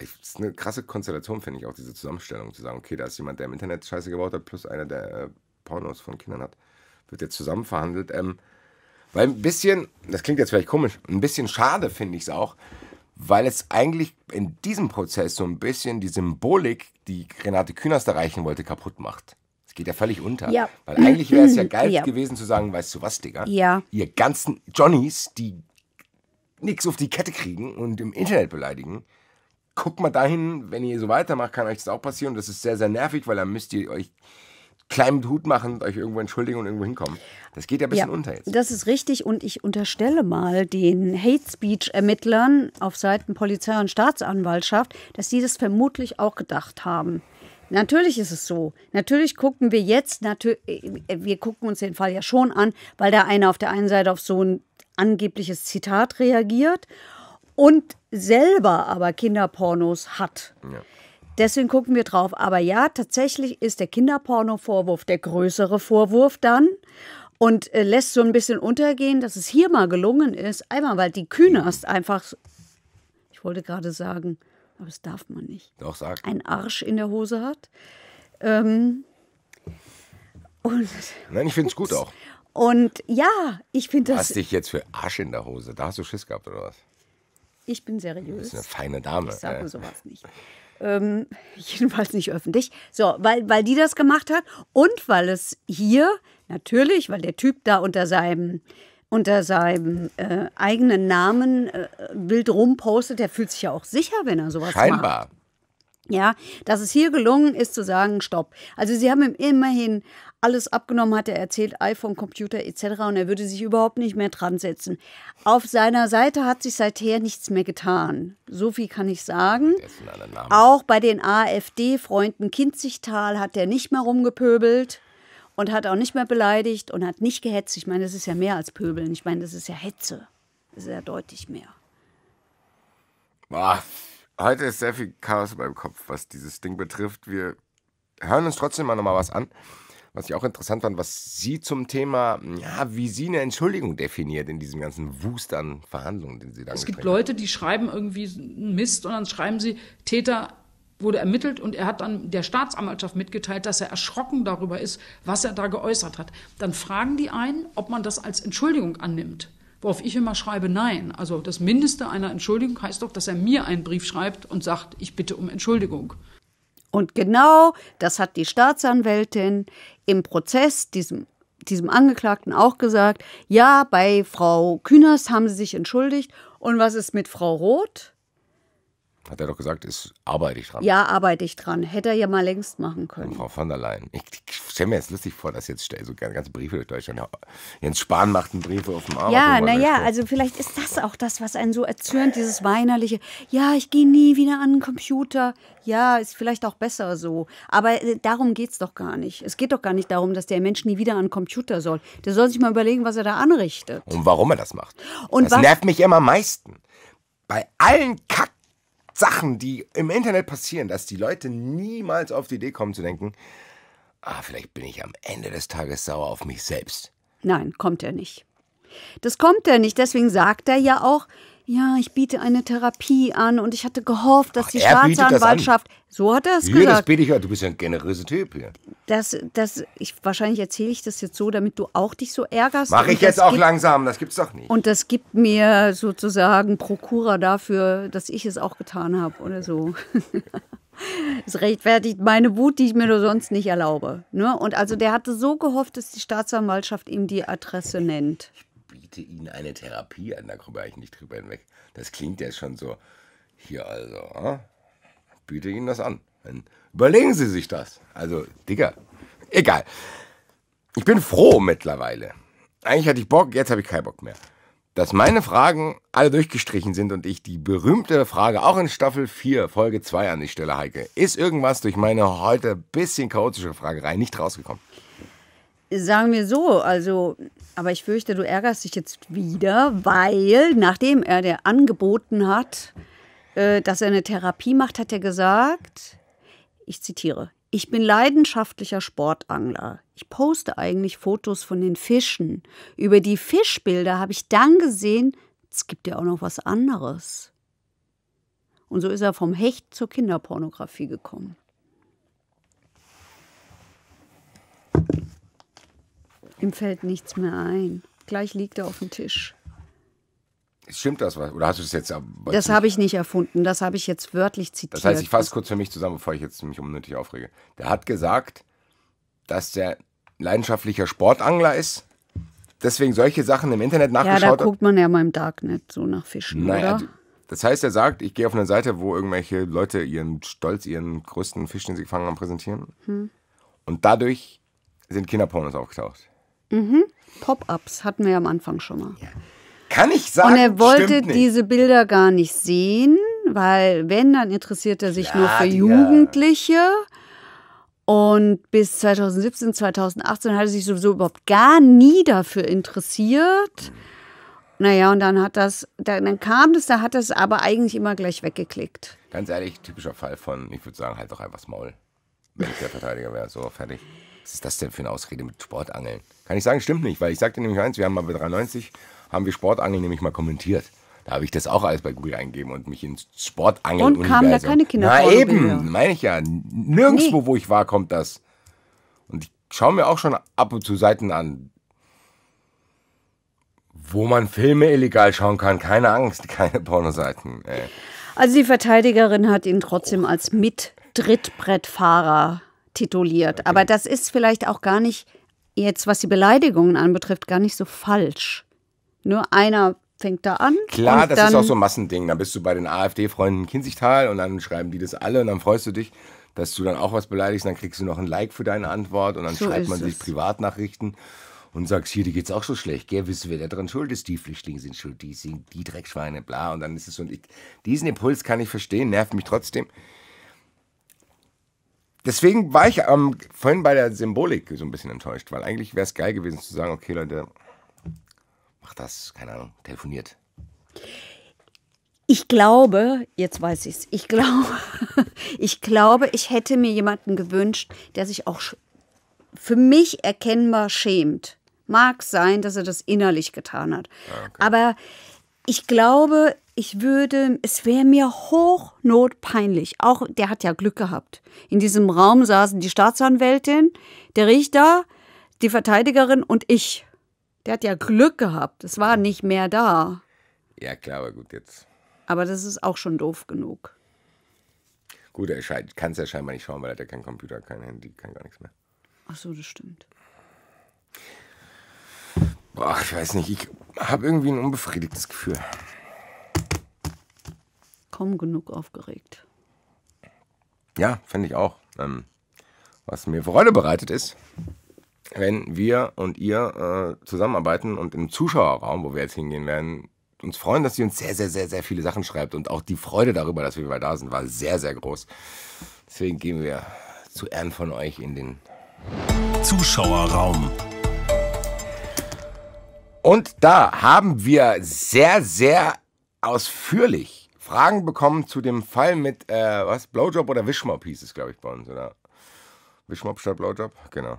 Speaker 4: Ich, das ist eine krasse Konstellation, finde ich, auch diese Zusammenstellung. Zu sagen, okay, da ist jemand, der im Internet Scheiße gebaut hat, plus einer, der äh, Pornos von Kindern hat. Wird jetzt zusammen verhandelt. Ähm, weil ein bisschen, das klingt jetzt vielleicht komisch, ein bisschen schade finde ich es auch, weil es eigentlich in diesem Prozess so ein bisschen die Symbolik, die Renate Künast erreichen wollte, kaputt macht. Es geht ja völlig unter.
Speaker 3: Ja.
Speaker 4: Weil eigentlich wäre es ja geil
Speaker 3: Ja.
Speaker 4: gewesen zu sagen, weißt du was, Digga?
Speaker 3: Ja.
Speaker 4: Ihr ganzen Johnnies, die nichts auf die Kette kriegen und im Internet beleidigen, guckt mal dahin, wenn ihr so weitermacht, kann euch das auch passieren. Das ist sehr, sehr nervig, weil dann müsst ihr euch klein mit Hut machen und euch irgendwo entschuldigen und irgendwo hinkommen. Das geht ja ein bisschen unter jetzt.
Speaker 3: Das ist richtig und ich unterstelle mal den Hate Speech Ermittlern auf Seiten Polizei und Staatsanwaltschaft, dass die das vermutlich auch gedacht haben. Natürlich ist es so. Natürlich gucken wir jetzt, äh, wir gucken uns den Fall ja schon an, weil da einer auf der einen Seite auf so ein angebliches Zitat reagiert und selber aber Kinderpornos hat. Deswegen gucken wir drauf. Aber ja, tatsächlich ist der Kinderporno-Vorwurf der größere Vorwurf dann und äh, lässt so ein bisschen untergehen, dass es hier mal gelungen ist. Einmal, weil die Künast einfach, ich wollte gerade sagen, aber das darf man nicht,
Speaker 4: Doch, sag.
Speaker 3: einen Arsch in der Hose hat. Ähm, und,
Speaker 4: Nein, ich finde es gut auch.
Speaker 3: Und ja, ich finde
Speaker 4: Hast
Speaker 3: das,
Speaker 4: dich jetzt für Arsch in der Hose. Da hast du Schiss gehabt, oder was?
Speaker 3: ich bin
Speaker 4: Das
Speaker 3: seriös.
Speaker 4: ist eine feine Dame.
Speaker 3: Ich sage
Speaker 4: äh.
Speaker 3: sowas nicht. Ähm, jedenfalls nicht öffentlich. So, weil, weil die das gemacht hat und weil es hier natürlich, weil der Typ da unter seinem unter seinem äh, eigenen Namen äh, wild rumpostet, der fühlt sich ja auch sicher, wenn er sowas macht.
Speaker 4: Scheinbar.
Speaker 3: Ja, dass es hier gelungen ist zu sagen, stopp. Also sie haben ihm immerhin alles abgenommen, hat er erzählt, iPhone, Computer etc. Und er würde sich überhaupt nicht mehr dran setzen. Auf seiner Seite hat sich seither nichts mehr getan. So viel kann ich sagen. Auch bei den AfD-Freunden Kinzigtal hat er nicht mehr rumgepöbelt und hat auch nicht mehr beleidigt und hat nicht gehetzt. Ich meine, das ist ja mehr als Pöbeln. Ich meine, das ist ja Hetze. Das ist ja deutlich mehr.
Speaker 4: Boah, heute ist sehr viel Chaos in meinem Kopf, was dieses Ding betrifft. Wir hören uns trotzdem mal nochmal was an, was ich auch interessant fand, was Sie zum Thema, ja, wie Sie eine Entschuldigung definiert in diesem ganzen Wust an Verhandlungen, den Sie da
Speaker 7: Es gibt Leute, die schreiben irgendwie einen Mist und dann schreiben sie, Täter wurde ermittelt und er hat dann der Staatsanwaltschaft mitgeteilt, dass er erschrocken darüber ist, was er da geäußert hat. Dann fragen die einen, ob man das als Entschuldigung annimmt. Worauf ich immer schreibe, nein. Also das Mindeste einer Entschuldigung heißt doch, dass er mir einen Brief schreibt und sagt, ich bitte um Entschuldigung.
Speaker 3: Und genau das hat die Staatsanwältin im Prozess, diesem diesem Angeklagten auch gesagt, ja, bei Frau Künast haben sie sich entschuldigt. Und was ist mit Frau Roth?
Speaker 4: Hat er doch gesagt, ist arbeite ich dran.
Speaker 3: Ja, arbeite ich dran. Hätte er ja mal längst machen
Speaker 4: Und
Speaker 3: können.
Speaker 4: Frau von der Leyen. Ich, ich stelle mir jetzt lustig vor, dass jetzt so ganze Briefe durch Deutschland. Jens Spahn macht einen Brief auf dem Arm.
Speaker 3: Ja,
Speaker 4: man
Speaker 3: naja, also vielleicht ist das auch das, was einen so erzürnt, dieses weinerliche, ja, ich gehe nie wieder an den Computer. Ja, ist vielleicht auch besser so. Aber äh, darum geht's doch gar nicht. Es geht doch gar nicht darum, dass der Mensch nie wieder an den Computer soll. Der soll sich mal überlegen, was er da anrichtet.
Speaker 4: Und warum er das macht.
Speaker 3: Und
Speaker 4: das nervt mich immer am meisten. Bei allen Kack-Sachen, die im Internet passieren, dass die Leute niemals auf die Idee kommen zu denken, ah, vielleicht bin ich am Ende des Tages sauer auf mich selbst.
Speaker 3: Nein, kommt er nicht. Das kommt er nicht. Deswegen sagt er ja auch, ja, ich biete eine Therapie an und ich hatte gehofft, dass
Speaker 4: Ach,
Speaker 3: die
Speaker 4: das an.
Speaker 3: Staatsanwaltschaft. So hat er es
Speaker 4: das
Speaker 3: gesagt.
Speaker 4: biete ich, du bist ja ein generöser Typ hier.
Speaker 3: Das, das, ich, wahrscheinlich erzähle ich das jetzt so, damit du auch dich so ärgerst.
Speaker 4: Mach
Speaker 3: Und
Speaker 4: ich jetzt
Speaker 3: das
Speaker 4: auch
Speaker 3: gibt-
Speaker 4: langsam, das gibt's doch nicht.
Speaker 3: Und das gibt mir sozusagen Prokura dafür, dass ich es auch getan habe oder so. Es rechtfertigt meine Wut, die ich mir nur sonst nicht erlaube. Ne? Und also der hatte so gehofft, dass die Staatsanwaltschaft ihm die Adresse nennt.
Speaker 4: Biete Ihnen eine Therapie an, da komme ich nicht drüber hinweg. Das klingt jetzt schon so, hier also, ah, biete Ihnen das an. Dann überlegen Sie sich das. Also, Digga, egal. Ich bin froh mittlerweile. Eigentlich hatte ich Bock, jetzt habe ich keinen Bock mehr. Dass meine Fragen alle durchgestrichen sind und ich die berühmte Frage auch in Staffel 4, Folge 2 an dich stelle, Heike. Ist irgendwas durch meine heute bisschen chaotische Fragerei nicht rausgekommen?
Speaker 3: Sagen wir so, also, aber ich fürchte, du ärgerst dich jetzt wieder, weil nachdem er dir angeboten hat, äh, dass er eine Therapie macht, hat er gesagt, ich zitiere, ich bin leidenschaftlicher Sportangler. Ich poste eigentlich Fotos von den Fischen. Über die Fischbilder habe ich dann gesehen, es gibt ja auch noch was anderes. Und so ist er vom Hecht zur Kinderpornografie gekommen. Ihm fällt nichts mehr ein. Gleich liegt er auf dem Tisch.
Speaker 4: Stimmt das was? Oder hast du es jetzt
Speaker 3: Das habe ich nicht erfunden. Das habe ich jetzt wörtlich zitiert.
Speaker 4: Das heißt, ich fasse kurz für mich zusammen, bevor ich jetzt mich unnötig aufrege. Der hat gesagt, dass der leidenschaftlicher Sportangler ist, deswegen solche Sachen im Internet
Speaker 3: Ja, da
Speaker 4: nachgeschaut
Speaker 3: guckt man ja mal im Darknet so nach Fischen,
Speaker 4: Naja,
Speaker 3: oder?
Speaker 4: das heißt, er sagt, ich gehe auf eine Seite, wo irgendwelche Leute ihren Stolz, ihren größten Fisch, den sie gefangen haben, präsentieren.
Speaker 3: Hm.
Speaker 4: Und dadurch sind Kinderpornos aufgetaucht.
Speaker 3: Pop-ups hatten wir ja am Anfang schon mal.
Speaker 4: Kann ich sagen,
Speaker 3: Und er wollte diese Bilder gar nicht sehen, weil wenn, dann interessiert er sich
Speaker 4: Ja,
Speaker 3: nur für
Speaker 4: Digga.
Speaker 3: Jugendliche. Und bis 2017, 2018 hat er sich sowieso überhaupt gar nie dafür interessiert. Naja, und dann hat das, dann dann kam das, da hat es aber eigentlich immer gleich weggeklickt.
Speaker 4: Ganz ehrlich, typischer Fall von, ich würde sagen, halt doch einfach das Maul. Wenn ich der Verteidiger wäre, so fertig. Was ist das denn für eine Ausrede mit Sportangeln? Kann ich sagen, stimmt nicht, weil ich sagte nämlich eins, wir haben mal bei 93, haben wir Sportangeln nämlich mal kommentiert. Da habe ich das auch alles bei Google eingegeben und mich ins Sportangeln
Speaker 3: Und kamen da keine
Speaker 4: Na
Speaker 3: Kinderpornobilder?
Speaker 4: eben, meine ich ja. Nirgendwo, wo ich war, kommt das. Und ich schaue mir auch schon ab und zu Seiten an, wo man Filme illegal schauen kann. Keine Angst, keine Pornoseiten. Ey.
Speaker 3: Also die Verteidigerin hat ihn trotzdem als Mit-Trittbrettfahrer tituliert. Aber das ist vielleicht auch gar nicht, jetzt was die Beleidigungen anbetrifft, gar nicht so falsch. Nur einer fängt da an.
Speaker 4: Klar, das ist auch so ein Massending. Dann bist du bei den AfD-Freunden Kinzigtal und dann schreiben die das alle und dann freust du dich, dass du dann auch was beleidigst. Dann kriegst du noch ein Like für deine Antwort und dann
Speaker 3: So
Speaker 4: schreibt man sich
Speaker 3: es.
Speaker 4: Privatnachrichten und sagst, hier, dir geht's auch so schlecht, gell? Wisst ihr, wer da dran schuld ist? Die Flüchtlinge sind schuld, die sind die Dreckschweine, bla. Und dann ist es so, und ich, diesen Impuls kann ich verstehen, nervt mich trotzdem. Deswegen war ich ähm, vorhin bei der Symbolik so ein bisschen enttäuscht, weil eigentlich wäre es geil gewesen zu sagen, okay, Leute, macht das, keine Ahnung, telefoniert.
Speaker 3: Ich glaube, jetzt weiß ich's. Ich glaube, ich glaube, ich hätte mir jemanden gewünscht, der sich auch für mich erkennbar schämt. Mag sein, dass er das innerlich getan hat. Aber ich glaube, ich würde, es wäre mir hochnotpeinlich. Auch der hat ja Glück gehabt. In diesem Raum saßen die Staatsanwältin, der Richter, die Verteidigerin und ich. Der hat ja Glück gehabt. Es war nicht mehr da.
Speaker 4: Ja, klar, aber gut, jetzt.
Speaker 3: Aber das ist auch schon doof genug.
Speaker 4: Gut, er kann es ja scheinbar nicht schauen, weil er hat ja keinen Computer, kein Handy, kann gar nichts mehr.
Speaker 3: Ach so, das stimmt.
Speaker 4: Boah, ich weiß nicht, ich habe irgendwie ein unbefriedigtes Gefühl.
Speaker 3: Kaum genug aufgeregt.
Speaker 4: Ja, finde ich auch. Ähm, was mir Freude bereitet ist, wenn wir und ihr äh, zusammenarbeiten und im Zuschauerraum, wo wir jetzt hingehen werden, uns freuen, dass sie uns sehr, sehr, sehr, sehr viele Sachen schreibt. Und auch die Freude darüber, dass wir mal da sind, war sehr, sehr groß. Deswegen gehen wir zu Ehren von euch in den
Speaker 1: Zuschauerraum.
Speaker 4: Und da haben wir sehr, sehr ausführlich Fragen bekommen zu dem Fall mit, äh, was, Blowjob oder Wischmob hieß es, glaube ich, bei uns, oder? Wischmob statt Blowjob, genau.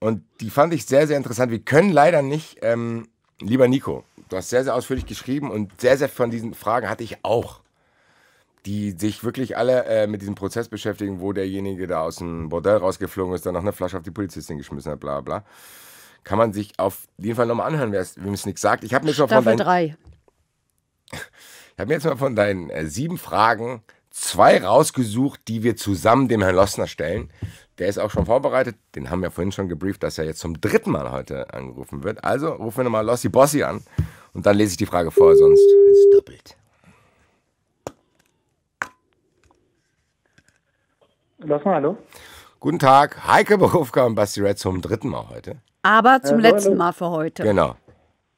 Speaker 4: Und die fand ich sehr, sehr interessant. Wir können leider nicht, ähm, lieber Nico, du hast sehr, sehr ausführlich geschrieben und sehr, sehr von diesen Fragen hatte ich auch, die sich wirklich alle äh, mit diesem Prozess beschäftigen, wo derjenige da aus dem Bordell rausgeflogen ist, dann noch eine Flasche auf die Polizistin geschmissen hat, bla bla. Kann man sich auf jeden Fall nochmal anhören, wem es nichts sagt. Ich habe mir schon von
Speaker 3: Staffel
Speaker 4: deinen,
Speaker 3: 3.
Speaker 4: ich habe mir jetzt mal von deinen äh, sieben Fragen zwei rausgesucht, die wir zusammen dem Herrn Lossner stellen. Der ist auch schon vorbereitet. Den haben wir vorhin schon gebrieft, dass er jetzt zum dritten Mal heute angerufen wird. Also rufen wir nochmal Lossi Bossi an und dann lese ich die Frage vor, sonst ist es doppelt.
Speaker 6: Lass mal, hallo.
Speaker 4: Guten Tag, Heike Berufka und Basti Red zum dritten Mal heute.
Speaker 3: Aber zum
Speaker 6: Hallo,
Speaker 3: letzten. Mal für heute.
Speaker 4: Genau.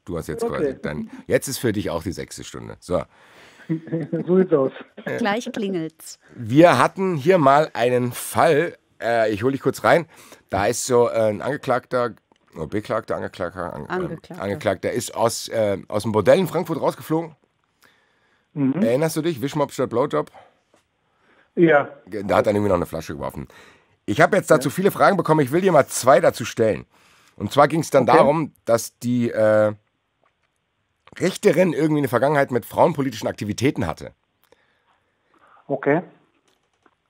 Speaker 4: Du hast jetzt
Speaker 6: Okay.
Speaker 4: quasi dein. Jetzt ist für dich auch die sechste Stunde. So.
Speaker 6: So sieht's aus.
Speaker 3: Gleich klingelt's.
Speaker 4: Wir hatten hier mal einen Fall, äh, ich hole dich kurz rein. Da ist so äh, ein Angeklagter, oder Beklagter, Angeklagter, an,
Speaker 3: Angeklagter.
Speaker 4: Äh, Angeklagter ist aus, äh, aus dem Bordell in Frankfurt rausgeflogen. Erinnerst du dich? Wischmob statt Blowjob?
Speaker 6: Ja,
Speaker 4: Da hat er irgendwie noch eine Flasche geworfen. Ich habe jetzt dazu viele Fragen bekommen. Ich will dir mal zwei dazu stellen. Und zwar ging es dann
Speaker 6: Okay.
Speaker 4: darum, dass die äh, Richterin irgendwie eine Vergangenheit mit frauenpolitischen Aktivitäten hatte.
Speaker 6: okay.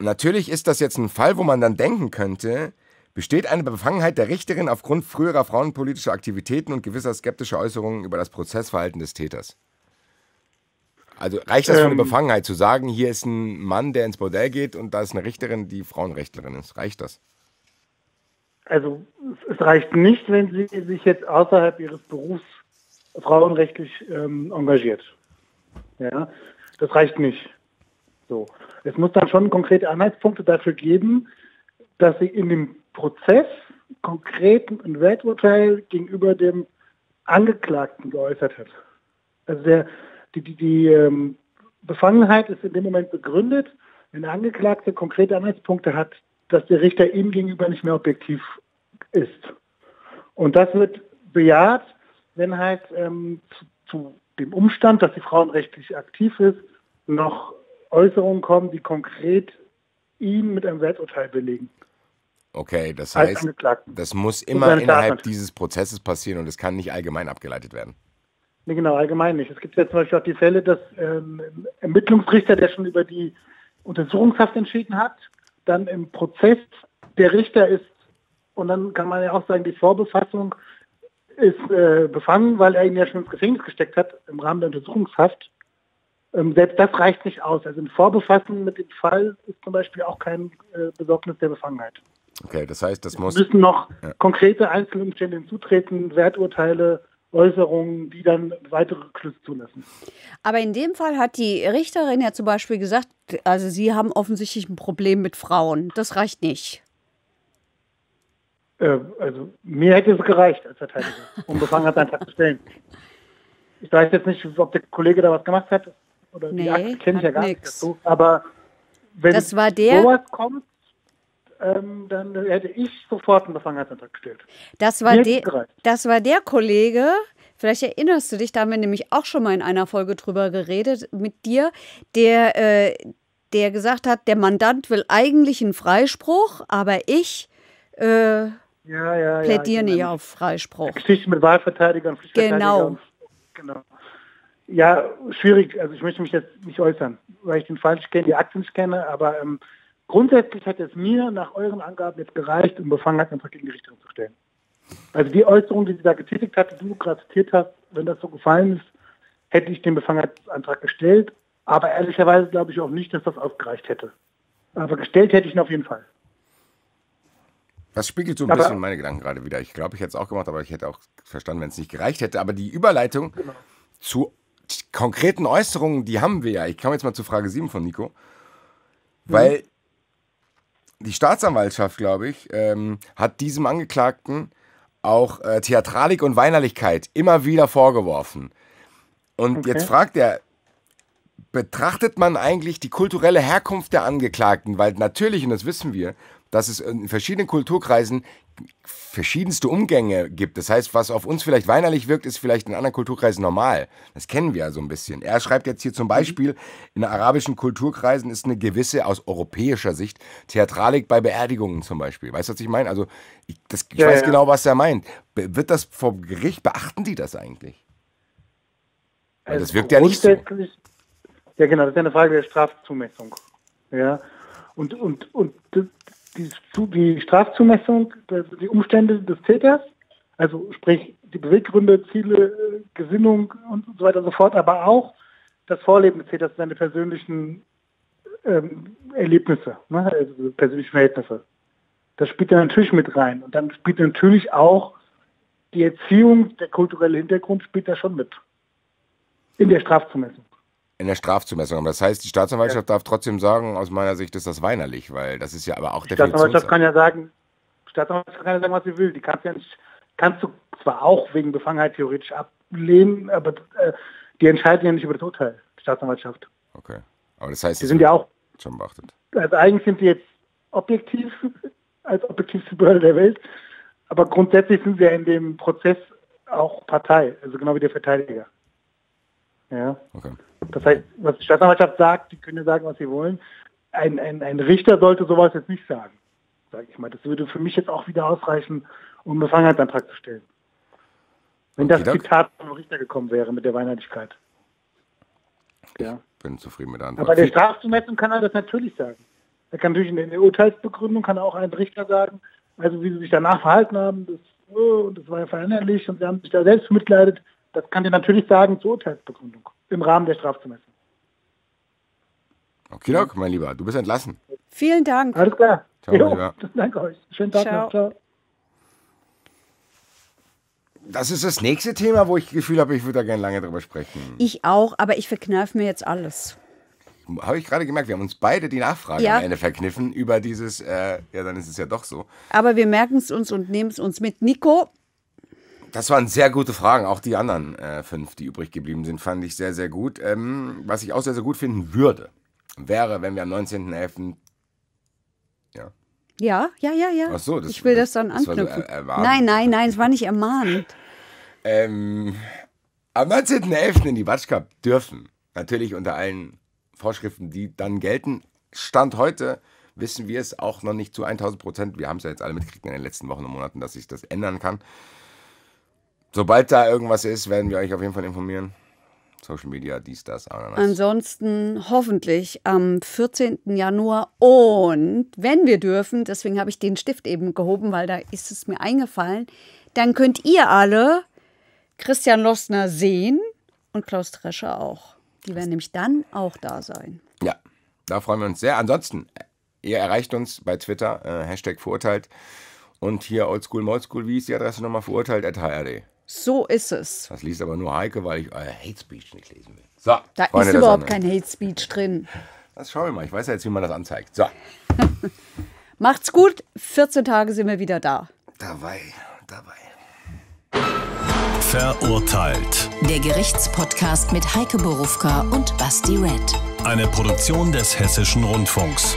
Speaker 4: Natürlich ist das jetzt ein Fall, wo man dann denken könnte, besteht eine Befangenheit der Richterin aufgrund früherer frauenpolitischer Aktivitäten und gewisser skeptischer Äußerungen über das Prozessverhalten des Täters. Also reicht das für eine
Speaker 6: Ähm.
Speaker 4: Befangenheit zu sagen, hier ist ein Mann, der ins Bordell geht und da ist eine Richterin, die Frauenrechtlerin ist? Reicht das?
Speaker 6: Also es- reicht nicht, wenn sie sich jetzt außerhalb ihres Berufs frauenrechtlich ähm, engagiert. Ja, das reicht nicht. So. Es muss dann schon konkrete Anhaltspunkte dafür geben, dass sie in dem Prozess konkret ein Werturteil gegenüber dem Angeklagten geäußert hat. Also der, die, die, die ähm, Befangenheit ist in dem Moment begründet, wenn der Angeklagte konkrete Anhaltspunkte hat, dass der Richter ihm gegenüber nicht mehr objektiv ist. Und das wird bejaht, wenn halt ähm, zu, zu dem Umstand, dass die frauenrechtlich aktiv ist, noch Äußerungen kommen, die konkret ihn mit einem Werturteil belegen.
Speaker 4: Okay, das heißt, das muss immer innerhalb dieses Prozesses passieren und es kann nicht allgemein abgeleitet werden.
Speaker 6: Nee, genau, allgemein nicht. Es gibt ja zum Beispiel auch die Fälle, dass ähm, ein Ermittlungsrichter, der schon über die Untersuchungshaft entschieden hat, dann im Prozess der Richter ist und dann kann man ja auch sagen, die Vorbefassung ist äh, befangen, weil er ihn ja schon ins Gefängnis gesteckt hat im Rahmen der Untersuchungshaft. Ähm, selbst das reicht nicht aus. Also ein Vorbefassen mit dem Fall ist zum Beispiel auch kein äh, Besorgnis der Befangenheit.
Speaker 4: Okay, das heißt, das muss.
Speaker 6: Es müssen noch
Speaker 4: Ja.
Speaker 6: konkrete Einzelumstände hinzutreten, Werturteile, Äußerungen, die dann weitere Rückschlüsse zulassen.
Speaker 3: Aber in dem Fall hat die Richterin ja zum Beispiel gesagt, also Sie haben offensichtlich ein Problem mit Frauen. Das reicht nicht.
Speaker 6: Äh, also mir hätte es gereicht als Verteidiger, um Befangenheitsantrag zu stellen. Ich weiß jetzt nicht, ob der Kollege da was gemacht hat oder
Speaker 3: Nee,
Speaker 6: die Akte kenne ich ja gar
Speaker 3: nix.
Speaker 6: nicht dazu. Aber wenn
Speaker 3: Das war der-
Speaker 6: sowas kommt, ähm, dann hätte ich sofort einen Befangenheitsantrag gestellt.
Speaker 3: Das war, de,
Speaker 6: gereicht.
Speaker 3: das war der Kollege, vielleicht erinnerst du dich, da haben wir nämlich auch schon mal in einer Folge drüber geredet mit dir, der, äh, der gesagt hat, der Mandant will eigentlich einen Freispruch, aber ich äh,
Speaker 6: Ja, ja, ja.
Speaker 3: plädiere
Speaker 6: ich
Speaker 3: nicht
Speaker 6: erinnere
Speaker 3: auf Freispruch.
Speaker 6: Geschichte mit Wahlverteidigern, Pflichtverteidigern.
Speaker 3: Genau.
Speaker 6: genau. Ja, schwierig. Also ich möchte mich jetzt nicht äußern, weil ich den Fall nicht kenne, die Akte nicht kenne, aber ähm, grundsätzlich hätte es mir nach euren Angaben jetzt gereicht, um Befangenheitsantrag gegen die Richterin zu stellen. Also die Äußerung, die sie da getätigt hat, die du gerade zitiert hast, wenn das so gefallen ist, hätte ich den Befangenheitsantrag gestellt, aber ehrlicherweise glaube ich auch nicht, dass das ausgereicht hätte. Aber gestellt hätte ich ihn auf jeden Fall.
Speaker 4: Das spiegelt so ein
Speaker 6: Aber-
Speaker 4: bisschen meine Gedanken gerade wieder. Ich glaube, ich hätte es auch gemacht, aber ich hätte auch verstanden, wenn es nicht gereicht hätte. Aber die Überleitung
Speaker 6: Genau.
Speaker 4: zu konkreten Äußerungen, die haben wir ja. Ich komme jetzt mal zu Frage 7 von Nico. Weil die Staatsanwaltschaft, glaube ich, ähm, hat diesem Angeklagten auch äh, Theatralik und Weinerlichkeit immer wieder vorgeworfen. Und
Speaker 6: Okay.
Speaker 4: jetzt fragt er, betrachtet man eigentlich die kulturelle Herkunft der Angeklagten? Weil natürlich, und das wissen wir, dass es in verschiedenen Kulturkreisen verschiedenste Umgänge gibt. Das heißt, was auf uns vielleicht weinerlich wirkt, ist vielleicht in anderen Kulturkreisen normal. Das kennen wir ja so ein bisschen. Er schreibt jetzt hier zum Beispiel, in arabischen Kulturkreisen ist eine gewisse, aus europäischer Sicht, Theatralik bei Beerdigungen zum Beispiel. Weißt du, was ich meine? Also, ich, das, ich
Speaker 6: Ja,
Speaker 4: weiß
Speaker 6: ja.
Speaker 4: genau, was er meint. Be wird das vom Gericht, beachten die das eigentlich? Weil
Speaker 6: Also
Speaker 4: das wirkt ja nicht so.
Speaker 6: Ja, genau, das ist ja eine Frage der Strafzumessung. Ja. Und, und, und die, die, Strafzumessung, die Umstände des Täters, also sprich die Beweggründe, Ziele, äh, Gesinnung und so weiter und so fort, aber auch das Vorleben des Täters, seine persönlichen ähm, Erlebnisse, ne? also persönliche Verhältnisse. Das spielt da natürlich mit rein. Und dann spielt natürlich auch die Erziehung, der kulturelle Hintergrund spielt da schon mit. In der Strafzumessung.
Speaker 4: In der Strafzumessung. Aber das heißt, die Staatsanwaltschaft darf trotzdem sagen, aus meiner Sicht ist das weinerlich, weil das ist ja aber auch
Speaker 6: Die Staatsanwaltschaft kann ja sagen, die Staatsanwaltschaft kann ja sagen, was sie will. Die kannst ja nicht, kannst du zwar auch wegen Befangenheit theoretisch ablehnen, aber äh, die entscheiden ja nicht über das Urteil, die Staatsanwaltschaft.
Speaker 4: Okay. Aber das heißt,
Speaker 6: Die
Speaker 4: es
Speaker 6: sind ja auch,
Speaker 4: schon beachtet.
Speaker 6: also eigentlich sind die jetzt objektiv, als objektivste Behörde der Welt, aber grundsätzlich sind sie ja in dem Prozess auch Partei, also genau wie der Verteidiger. Ja.
Speaker 4: Okay.
Speaker 6: Das heißt, was die Staatsanwaltschaft sagt, die können ja sagen, was sie wollen. Ein, ein, ein Richter sollte sowas jetzt nicht sagen, sage ich mal. Das würde für mich jetzt auch wieder ausreichen, um einen Befangenheitsantrag zu stellen. Wenn das
Speaker 4: Okidok.
Speaker 6: Zitat vom Richter gekommen wäre mit der Weinerlichkeit. Ja.
Speaker 4: Bin zufrieden mit der
Speaker 6: Aber
Speaker 4: Antwort.
Speaker 6: bei der Strafzumessung kann er das natürlich sagen. Er kann natürlich in der Urteilsbegründung kann auch ein Richter sagen, also wie sie sich danach verhalten haben, das, oh, das war ja veränderlich und sie haben sich da selbst mitleidet. Das kann er natürlich sagen zur Urteilsbegründung im Rahmen der Strafzumessung.
Speaker 4: Okidok, mein Lieber, du bist entlassen.
Speaker 3: Vielen Dank.
Speaker 6: Alles klar.
Speaker 4: Ciao,
Speaker 6: jo,
Speaker 4: lieber.
Speaker 6: danke euch. Schönen Tag
Speaker 3: Ciao.
Speaker 6: noch. Ciao.
Speaker 4: Das ist das nächste Thema, wo ich das Gefühl habe, ich würde da gerne lange drüber sprechen.
Speaker 3: Ich auch, aber ich verkneife mir jetzt alles.
Speaker 4: Habe ich gerade gemerkt, wir haben uns beide die Nachfrage
Speaker 3: Ja.
Speaker 4: am Ende verkniffen über dieses, äh, ja, dann ist es ja doch so.
Speaker 3: Aber wir merken es uns und nehmen es uns mit. Nico,
Speaker 4: Das waren sehr gute Fragen. Auch die anderen äh, fünf, die übrig geblieben sind, fand ich sehr, sehr gut. Ähm, was ich auch sehr, sehr gut finden würde, wäre, wenn wir am 19.11. Ja.
Speaker 3: ja, ja, ja, ja.
Speaker 4: Ach so, das-
Speaker 3: ich will das dann
Speaker 4: das so
Speaker 3: anknüpfen.
Speaker 4: erwarten.
Speaker 3: nein, nein, nein, es war nicht ermahnt.
Speaker 4: Ähm, am 19.11. in die Watch Cup dürfen, natürlich unter allen Vorschriften, die dann gelten. Stand heute wissen wir es auch noch nicht zu 1000 Prozent. Wir haben es ja jetzt alle mitgekriegt in den letzten Wochen und Monaten, dass sich das ändern kann. Sobald da irgendwas ist, werden wir euch auf jeden Fall informieren. Social Media, dies, das, Ananas.
Speaker 3: Ansonsten hoffentlich am 14. Januar und wenn wir dürfen, deswegen habe ich den Stift eben gehoben, weil da ist es mir eingefallen, dann könnt ihr alle Christian Lossner sehen und Klaus Drescher auch. Die werden nämlich dann auch da sein.
Speaker 4: Ja, da freuen wir uns sehr. Ansonsten, ihr erreicht uns bei Twitter, äh, Hashtag verurteilt. Und hier Oldschool Moldschool, wie ist die Adresse nochmal? Verurteilt at HRD.
Speaker 3: So ist es.
Speaker 4: Das liest aber nur Heike, weil ich euer Hate Speech nicht lesen will. So,
Speaker 3: Da
Speaker 4: Freunde
Speaker 3: ist
Speaker 4: der
Speaker 3: überhaupt kein Hate Speech drin.
Speaker 4: Das schauen wir mal. Ich weiß ja jetzt, wie man das anzeigt. So,
Speaker 3: Macht's gut. 14 Tage sind wir wieder da.
Speaker 4: dabei, dabei.
Speaker 1: Verurteilt.
Speaker 2: Der Gerichtspodcast mit Heike Borufka und Basti Red.
Speaker 1: Eine Produktion des Hessischen Rundfunks.